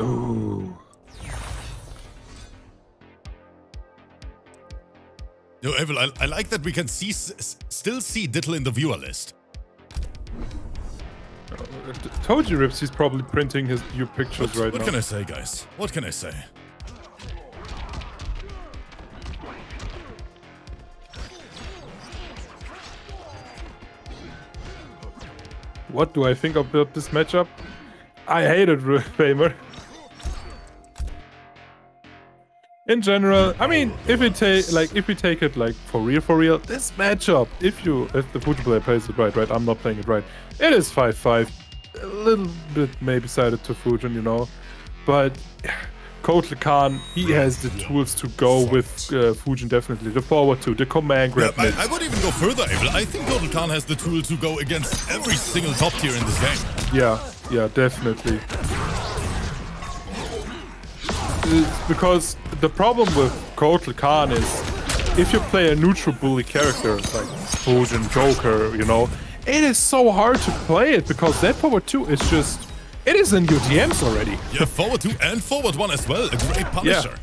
Ooh. Yo, Abel, I, I like that we can see s- s- still see Diddle in the viewer list. I t- told you, Rips, he's probably printing his new pictures right what now. What can I say, guys? What can I say? What do I think about this matchup? I hate it, Famer. In general, I mean, if we take like if we take it like for real, for real, this matchup, if you if the Fuji player plays it right, right, I'm not playing it right. It is five five, a little bit maybe sided to Fujin, you know, but Kotal Khan, he has the tools to go with uh, Fujin definitely. The forward two, the command Yeah, grab I, mid. I would even go further, Abel. I think Kotal Khan has the tool to go against every single top tier in this game. Yeah, yeah, definitely. Uh, Because the problem with Kotal Khan is if you play a neutral bully character like Fujin, Joker, you know, it is so hard to play it because that forward 2 is just it is in your DMs already. Yeah, forward two and forward one as well. A great punisher. Yeah.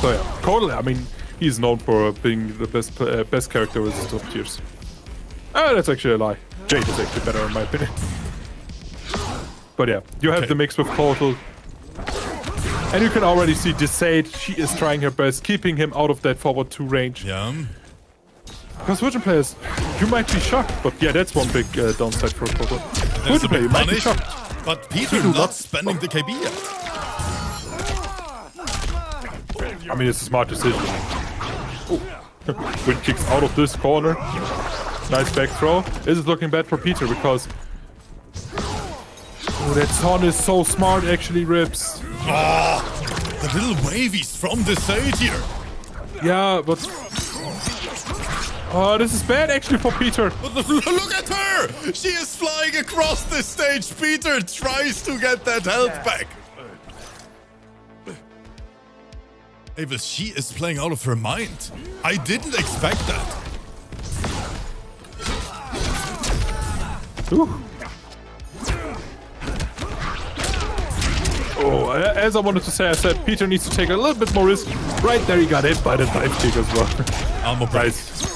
So yeah, Kotal, I mean, he's known for being the best uh, best character with his top tiers. Ah, that's actually a lie. Jade is actually better in my opinion. But yeah, you have Okay. the mix with Kotal. And you can already see De Sade, she is trying her best, keeping him out of that forward 2 range. Yeah. Because Virgin players, you might be shocked, but yeah, that's one big uh, downside for Coco. There's Virgin player, you might be shocked. but Peter not not- spending the KB yet. I mean, it's a smart decision. Wind kicks out of this corner. Nice back throw. This Is looking bad for Peter because... Oh, that son is so smart, actually, Rips. Ah, The little wavies from the side here. Yeah, but... Oh, this is bad, actually, for Peter. But Look at her! She is flying across the stage. Peter tries to get that health back. Ava, she is playing out of her mind. I didn't expect that. Ooh. Oh, as I wanted to say, I said Peter needs to take a little bit more risk. Right there, he got hit by the dive kick as well. Armor break. nice.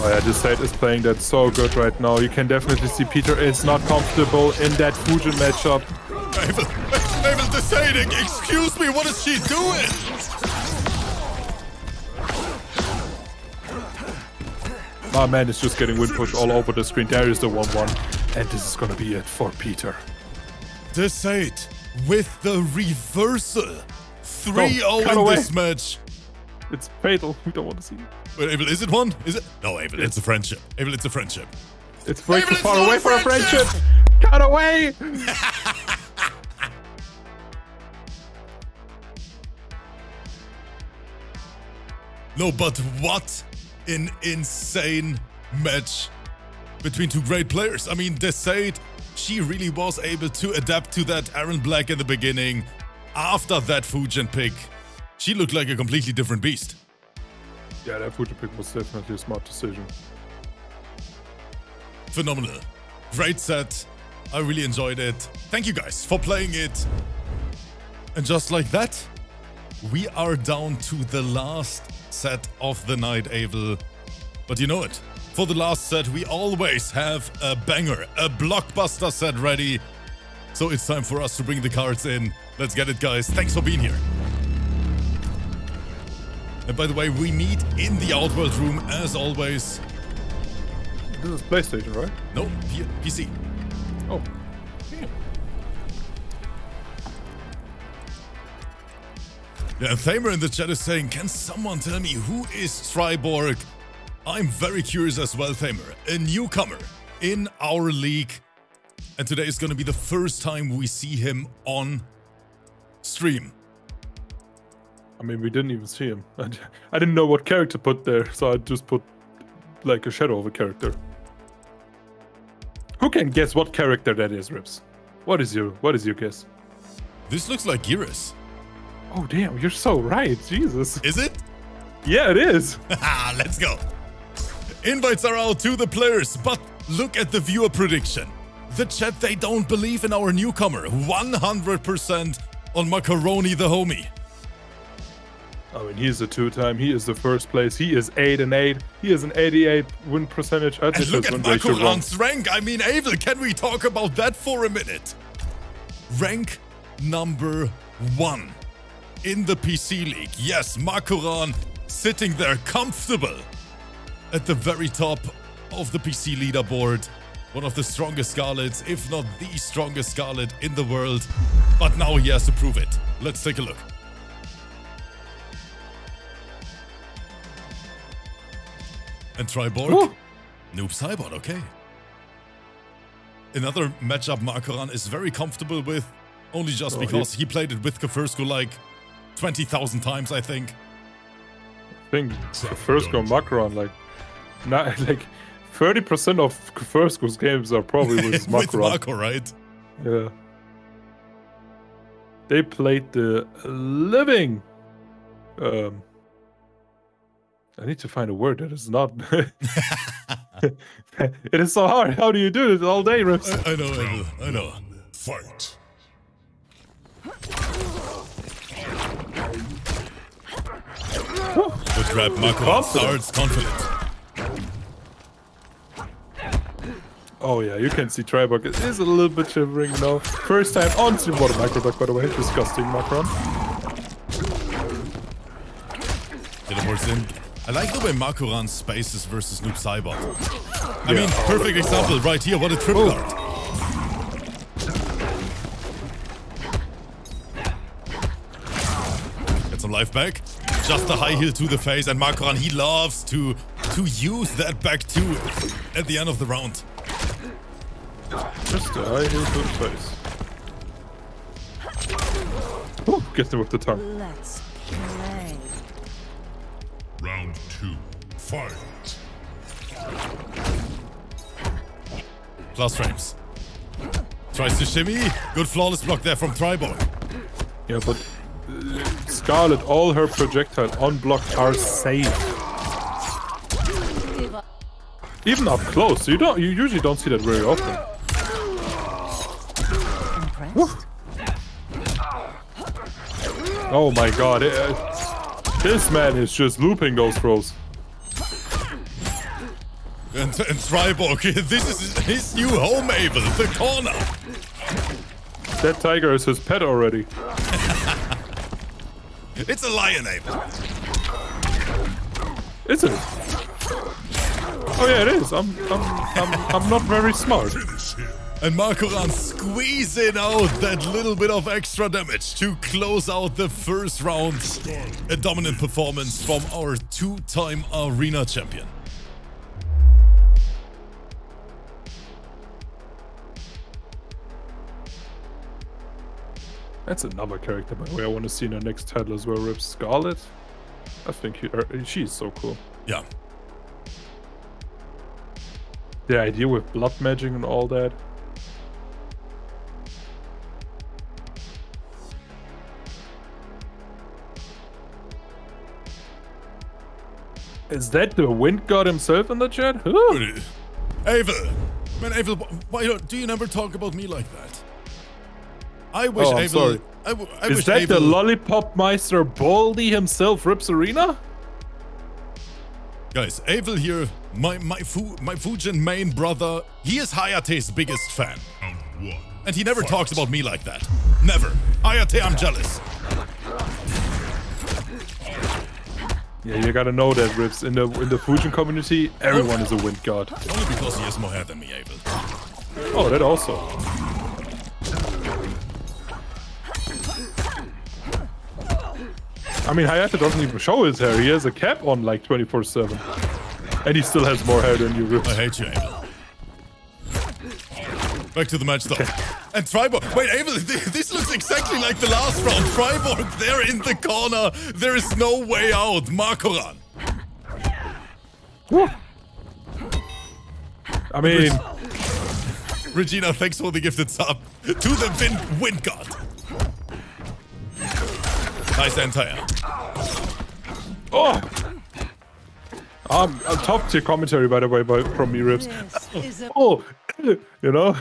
Oh yeah, this side is playing that so good right now. You can definitely see Peter is not comfortable in that Fujin matchup. Ava, Ava deciding, excuse me, what is she doing? My man is just getting wind push all over the screen. There is the 1-1. And this is gonna be it for Peter. De Sade with the reversal. 3 0 cut in away. this match. It's fatal. We don't want to see it. Wait, Abel, is it one? Is it? No, Abel, it's a friendship. Abel, it's a friendship. It's way Abel, too far away for a friendship! Cut away! No, but what an insane match between two great players. I mean, De Sade, she really was able to adapt to that Erron Black in the beginning. After that Fujin pick, she looked like a completely different beast. Yeah, that Fujin pick was definitely a smart decision. Phenomenal. Great set. I really enjoyed it. Thank you guys for playing it. And just like that, we are down to the last set of the night, Abel. But you know it. For the last set, we always have a banger, a blockbuster set ready. So it's time for us to bring the cards in. Let's get it, guys. Thanks for being here. And by the way, we meet in the Outworld room as always. This is PlayStation, right? No, P- PC. Oh. Yeah, Thamer in the chat is saying, can someone tell me who is Triborg? I'm very curious as well, Thamer. A newcomer in our league. And today is going to be the first time we see him on stream. I mean, we didn't even see him. I didn't know what character put there, so I just put like a shadow of a character. Who can guess what character that is, Rips? What is your What is your guess? This looks like Geras. Oh damn, you're so right, Jesus. Is it? Yeah, it is. Let's go. Invites are out to the players, but look at the viewer prediction. The chat, they don't believe in our newcomer. 100% on Macaroni the homie. I mean, he's a two-time. He is the first place. He is eight and eight. He has an 88 win percentage. I And look at. Makoran's rank. I mean, Abel, can we talk about that for a minute? Rank number one in the PC League. Yes, Macaron sitting there comfortable at the very top of the PC leaderboard. One of the strongest Skarlets, if not the strongest Skarlet in the world. But now he has to prove it. Let's take a look. And Triborg. Woo. Noob Saibot, okay. Another matchup Makoran is very comfortable with, only just Oh, because he played it with Kefirsko like 20,000 times, I think. I think go Macron, like, not, like 30% of Firsko's games are probably with with Marco, right? Yeah. They played the living. Um, I need to find a word that is not. it is so hard. How do you do it all day, Rips? I, I know, I know, I know. Fight. Good grab, Makoran Confident. starts confident. Oh yeah, you can see Triborg is a little bit shivering now. First time on stream. What a microduck, by the way. Disgusting Makoran. Teleports in. I like the way runs spaces versus Noob Saibot. I mean, perfect example right here. What a trip oh. guard. Get some life back. Just a high heel to the face, and Makoran, he loves to to use that back too at the end of the round. Just a high heel to the face. Ooh, gets him with the tongue. Let's play. Round two. Fight. Plus frames. Tries to shimmy. Good flawless block there from Triborg. Yeah, but Skarlet, all her projectiles unblocked are safe. Even up close, you don't. You usually don't see that very often. Oh my god, it, uh, this man is just looping those throws. And, and Triborg, this is his new home, Abel, the corner. That tiger is his pet already. It's a lion, Abel. Is it? Oh yeah, it is. I'm, I'm, I'm, I'm not very smart. Finish him. And Makoran squeezing out that little bit of extra damage to close out the first round. A dominant performance from our two-time arena champion. That's another character, by the way. I want to see in the next title as well. Rip Skarlet. I think he, er, she's so cool. Yeah. The idea with blood magic and all that. Is that the wind god himself in the chat? Ooh. Abel. Man, Abel, why don't, do you never talk about me like that? I wish Oh, sorry. I, I Is wish that Abel, the Lollipop Meister Baldy himself, Rips Arena? Guys, Abel here, my my Fu, my Fujin main brother, he is Hayate's biggest fan. And he never talks about me like that. Never. Hayate, I'm jealous. Yeah, you gotta know that, Rips. In the in the Fujin community, everyone is a wind god. Only because he has more hair than me, Abel. Oh, that also. I mean, Hayate doesn't even show his hair. He has a cap on like 24-7. And he still has more hair than you, Rips. I hate you, Abel. Back to the match, though. And Triborg. Wait, Abel, th- this looks exactly like the last round. Triborg, they're in the corner. There is no way out. Makoran. I mean, Regina, thanks for the gifted sub. To the wind, wind god. Nice entire. oh! Um, a top tier commentary, by the way, by, from me, Rips. This is a Oh, you know?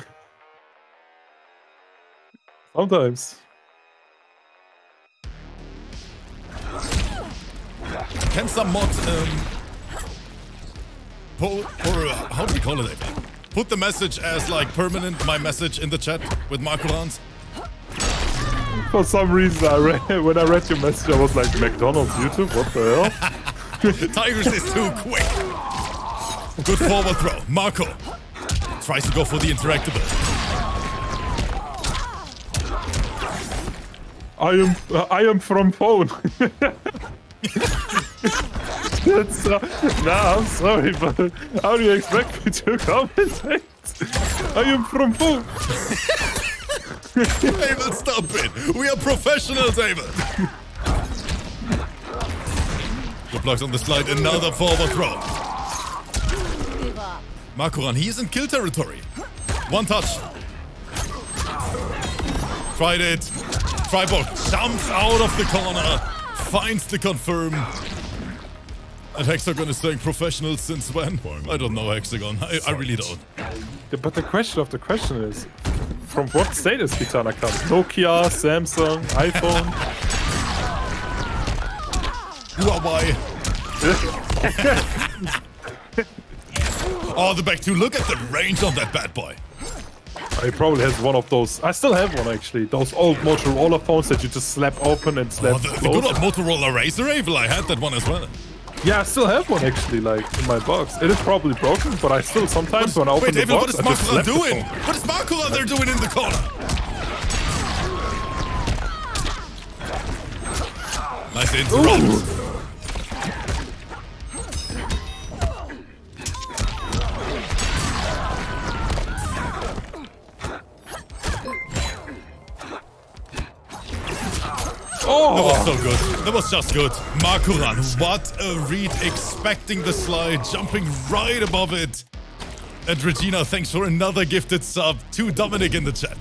Sometimes. Can some mod um, po- or uh, how do we call it? Put the message as like permanent. My message in the chat with Makorans. For some reason, I read, when I read your message, I was like, McDonald's YouTube? What the hell? Tigers is too quick. Good forward throw. Marco tries to go for the interactable. I am uh, I am from phone. That's uh, nah, I'm sorry, but how do you expect me to commentate? I am from phone. Abel, stop it. We are professionals, Abel. Good blocks on the slide. Another forward throw. Makoran, he is in kill territory. One touch. Tried it. Triborg jumps out of the corner. Finds the confirm. And Hexagon is saying professional since when? I don't know, Hexagon. I, I really don't. Yeah, but the question of the question is, from what state is Kitana come? Nokia, Samsung, iPhone? Huawei. oh, the back two. Look at the range on that bad boy. He probably has one of those. I still have one actually. Those old Motorola phones that you just slap open and oh, slap Oh, the, the good old Motorola Razr Abel. I had that one as well. Yeah, I still have one actually, like in my box. It is probably broken, but I still sometimes when I open Wait, the Abel, box, what is I just Makoran left the doing? What is Makoran there doing in the corner? Nice interrupt. That so good. That was just good. Makoran, what a read. Expecting the slide, jumping right above it. And Regina, thanks for another gifted sub to Dominic in the chat.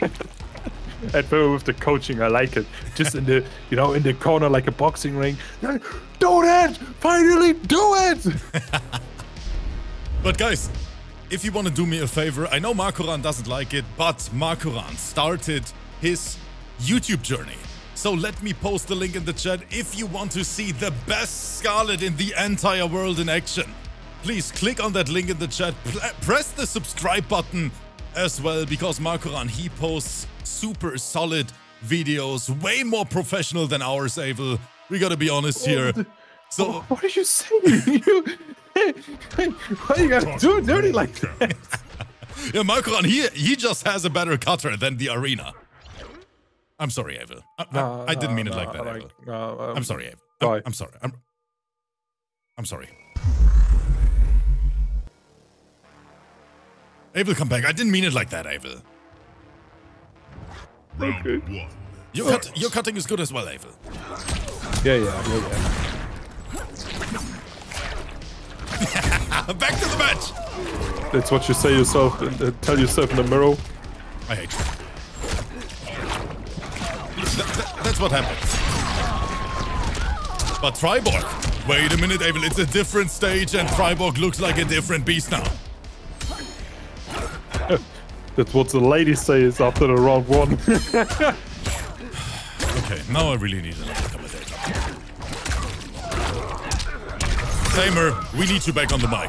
and Phil with the coaching, I like it. Just in the, you know, in the corner like a boxing ring. Do it! Finally, do it! But guys, if you want to do me a favor, I know Makoran doesn't like it, but Makoran started his YouTube journey. So let me post the link in the chat if you want to see the best Skarlet in the entire world in action. Please click on that link in the chat, press the subscribe button as well, because Makoran, he posts super solid videos, way more professional than ours, Abel. We gotta be honest here. So What are you saying? You, why you gotta do it dirty like that? Yeah, Makoran, he, he just has a better cutter than the arena. I'm sorry, Ava. I, I- No, I didn't no, mean it no, like that, like, Abel. no, um, I'm sorry, Abel. I'm, Bye. I'm sorry. I'm, I'm sorry. Ava, come back. I didn't mean it like that, Ava. Round Okay. one. Your, cut, your cutting is good as well, Abel. Yeah, yeah, yeah, yeah. back to the match. That's what you say yourself, uh, tell yourself in the mirror. I hate you. Th- th- that's what happens. But Triborg. Wait a minute, Abel. It's a different stage, and Triborg looks like a different beast now. That's what the ladies say is after the round one. Okay, now I really need another Tamer, we need you back on the mic.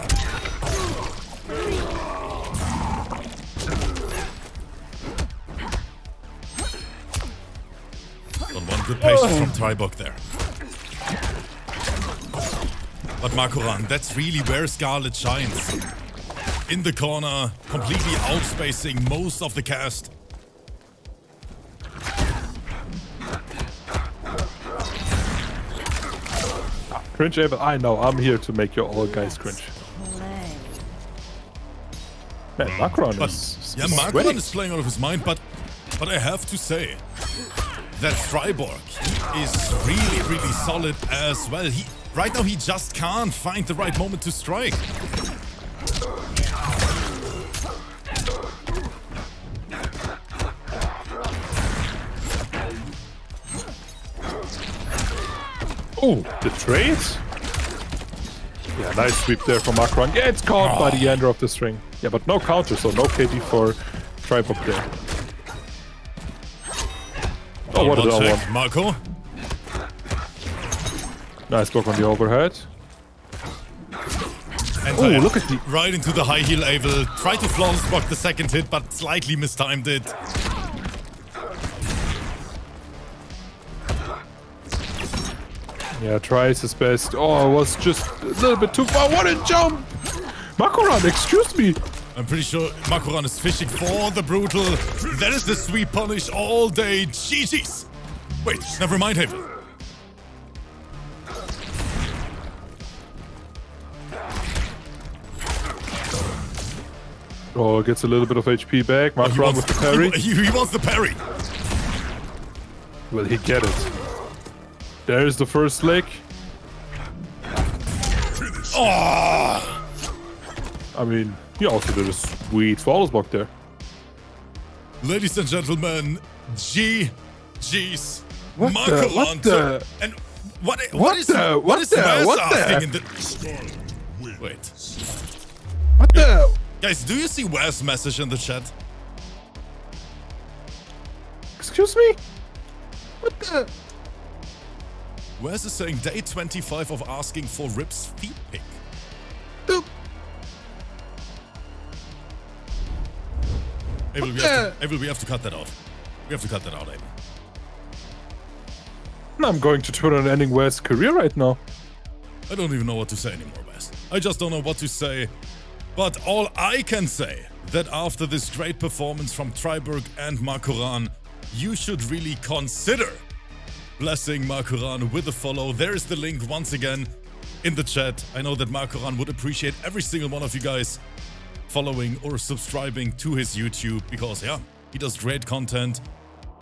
Got one good patience oh. from Triborg there. But Makoran, that's really where Skarlet shines. In the corner, completely outspacing most of the cast. Cringe, eh, Abel. I know, I'm here to make you all guys cringe. Man, Makoran But is, yeah, Markman sweating. is playing out of his mind, but but I have to say that Triborg he is really, really solid as well. He right now he just can't find the right moment to strike. Oh, the trade? Yeah, nice sweep there from Makoran. Yeah, it's caught by the ender of the string. Yeah, but no counter, so no KD for Triborg there. Oh, what a One. Marco. Nice block on the overhead. And Oh, look at the- right into the high heel Abel. Tried to flawless block the second hit, but slightly mistimed it. Yeah, tries his best. Oh, it was just a little bit too far. What a jump! Makoran, excuse me! I'm pretty sure Makoran is fishing for the brutal. That is the sweet punish all day. GG's. Wait, never mind, Havel. Oh, gets a little bit of HP back. Oh, he Makoran with the parry. He, he wants the parry. Will he get it? There's the first leg. Oh, ah! I mean, he also did a sweet flawless block there. ladies and gentlemen, GG's. What the- Makoran what to- the- And what, What what is the- what what is the- Wes what the- asking in the Skarlet wins. wait, What the? guys? Do you see Wes' message in the chat? Excuse me? What the? Wes is saying day 25 of asking for Rip's feet pick. the- Abel, we, have to, Abel, we have to cut that off. We have to cut that out, Abel. I'm going to turn on ending West's career right now. I don't even know what to say anymore, Wes. I just don't know what to say. But all I can say that after this great performance from Triborg and Makoran, you should really consider blessing Makoran with a follow. There's the link once again in the chat. I know that Makoran would appreciate every single one of you guys following or subscribing to his YouTube because, yeah, he does great content.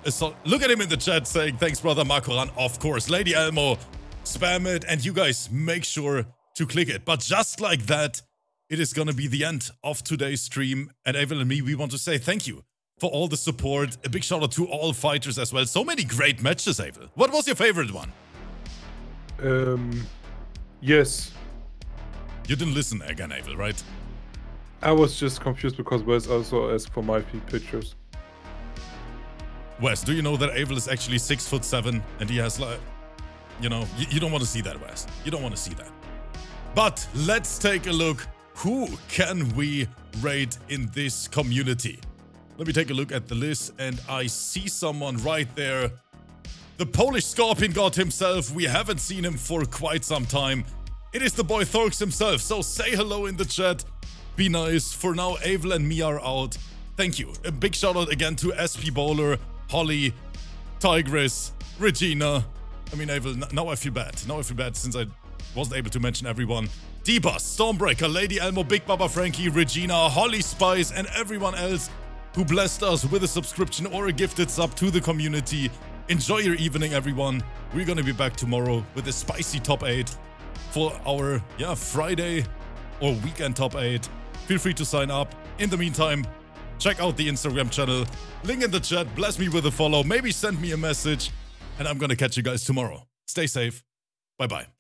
Uh, So look at him in the chat saying, thanks, brother Makoran. Of course, Lady Elmo, spam it, and you guys make sure to click it. But just like that, it is gonna be the end of today's stream. And Evelyn and me, we want to say thank you for all the support. A big shout out to all fighters as well. So many great matches, Evel. What was your favorite one? Um, yes, You didn't listen again, Evel, right? I was just confused because Wes also asked for my pictures. Wes, do you know that Abel is actually six foot seven and he has like, you know, you, you don't want to see that, Wes. You don't want to see that. But let's take a look. Who can we rate in this community? Let me take a look at the list and I see someone right there. The Polish Scorpion God himself. We haven't seen him for quite some time. It is the boy Thorx himself. So say hello in the chat. Be nice. For now, Avel and me are out. Thank you. A big shout out again to SP Bowler, Holly, Tigress, Regina. I mean, Avel, now I feel bad. Now I feel bad since I wasn't able to mention everyone. D-Bus, Stormbreaker, Lady Elmo, Big Baba Frankie, Regina, Holly Spice, and everyone else who blessed us with a subscription or a gifted sub to the community. Enjoy your evening, everyone. We're gonna be back tomorrow with a spicy top 8 for our yeah Friday or weekend top 8. Feel free to sign up. In the meantime, check out the Instagram channel. Link in the chat. Bless me with a follow. Maybe send me a message. And I'm gonna catch you guys tomorrow. Stay safe. Bye bye.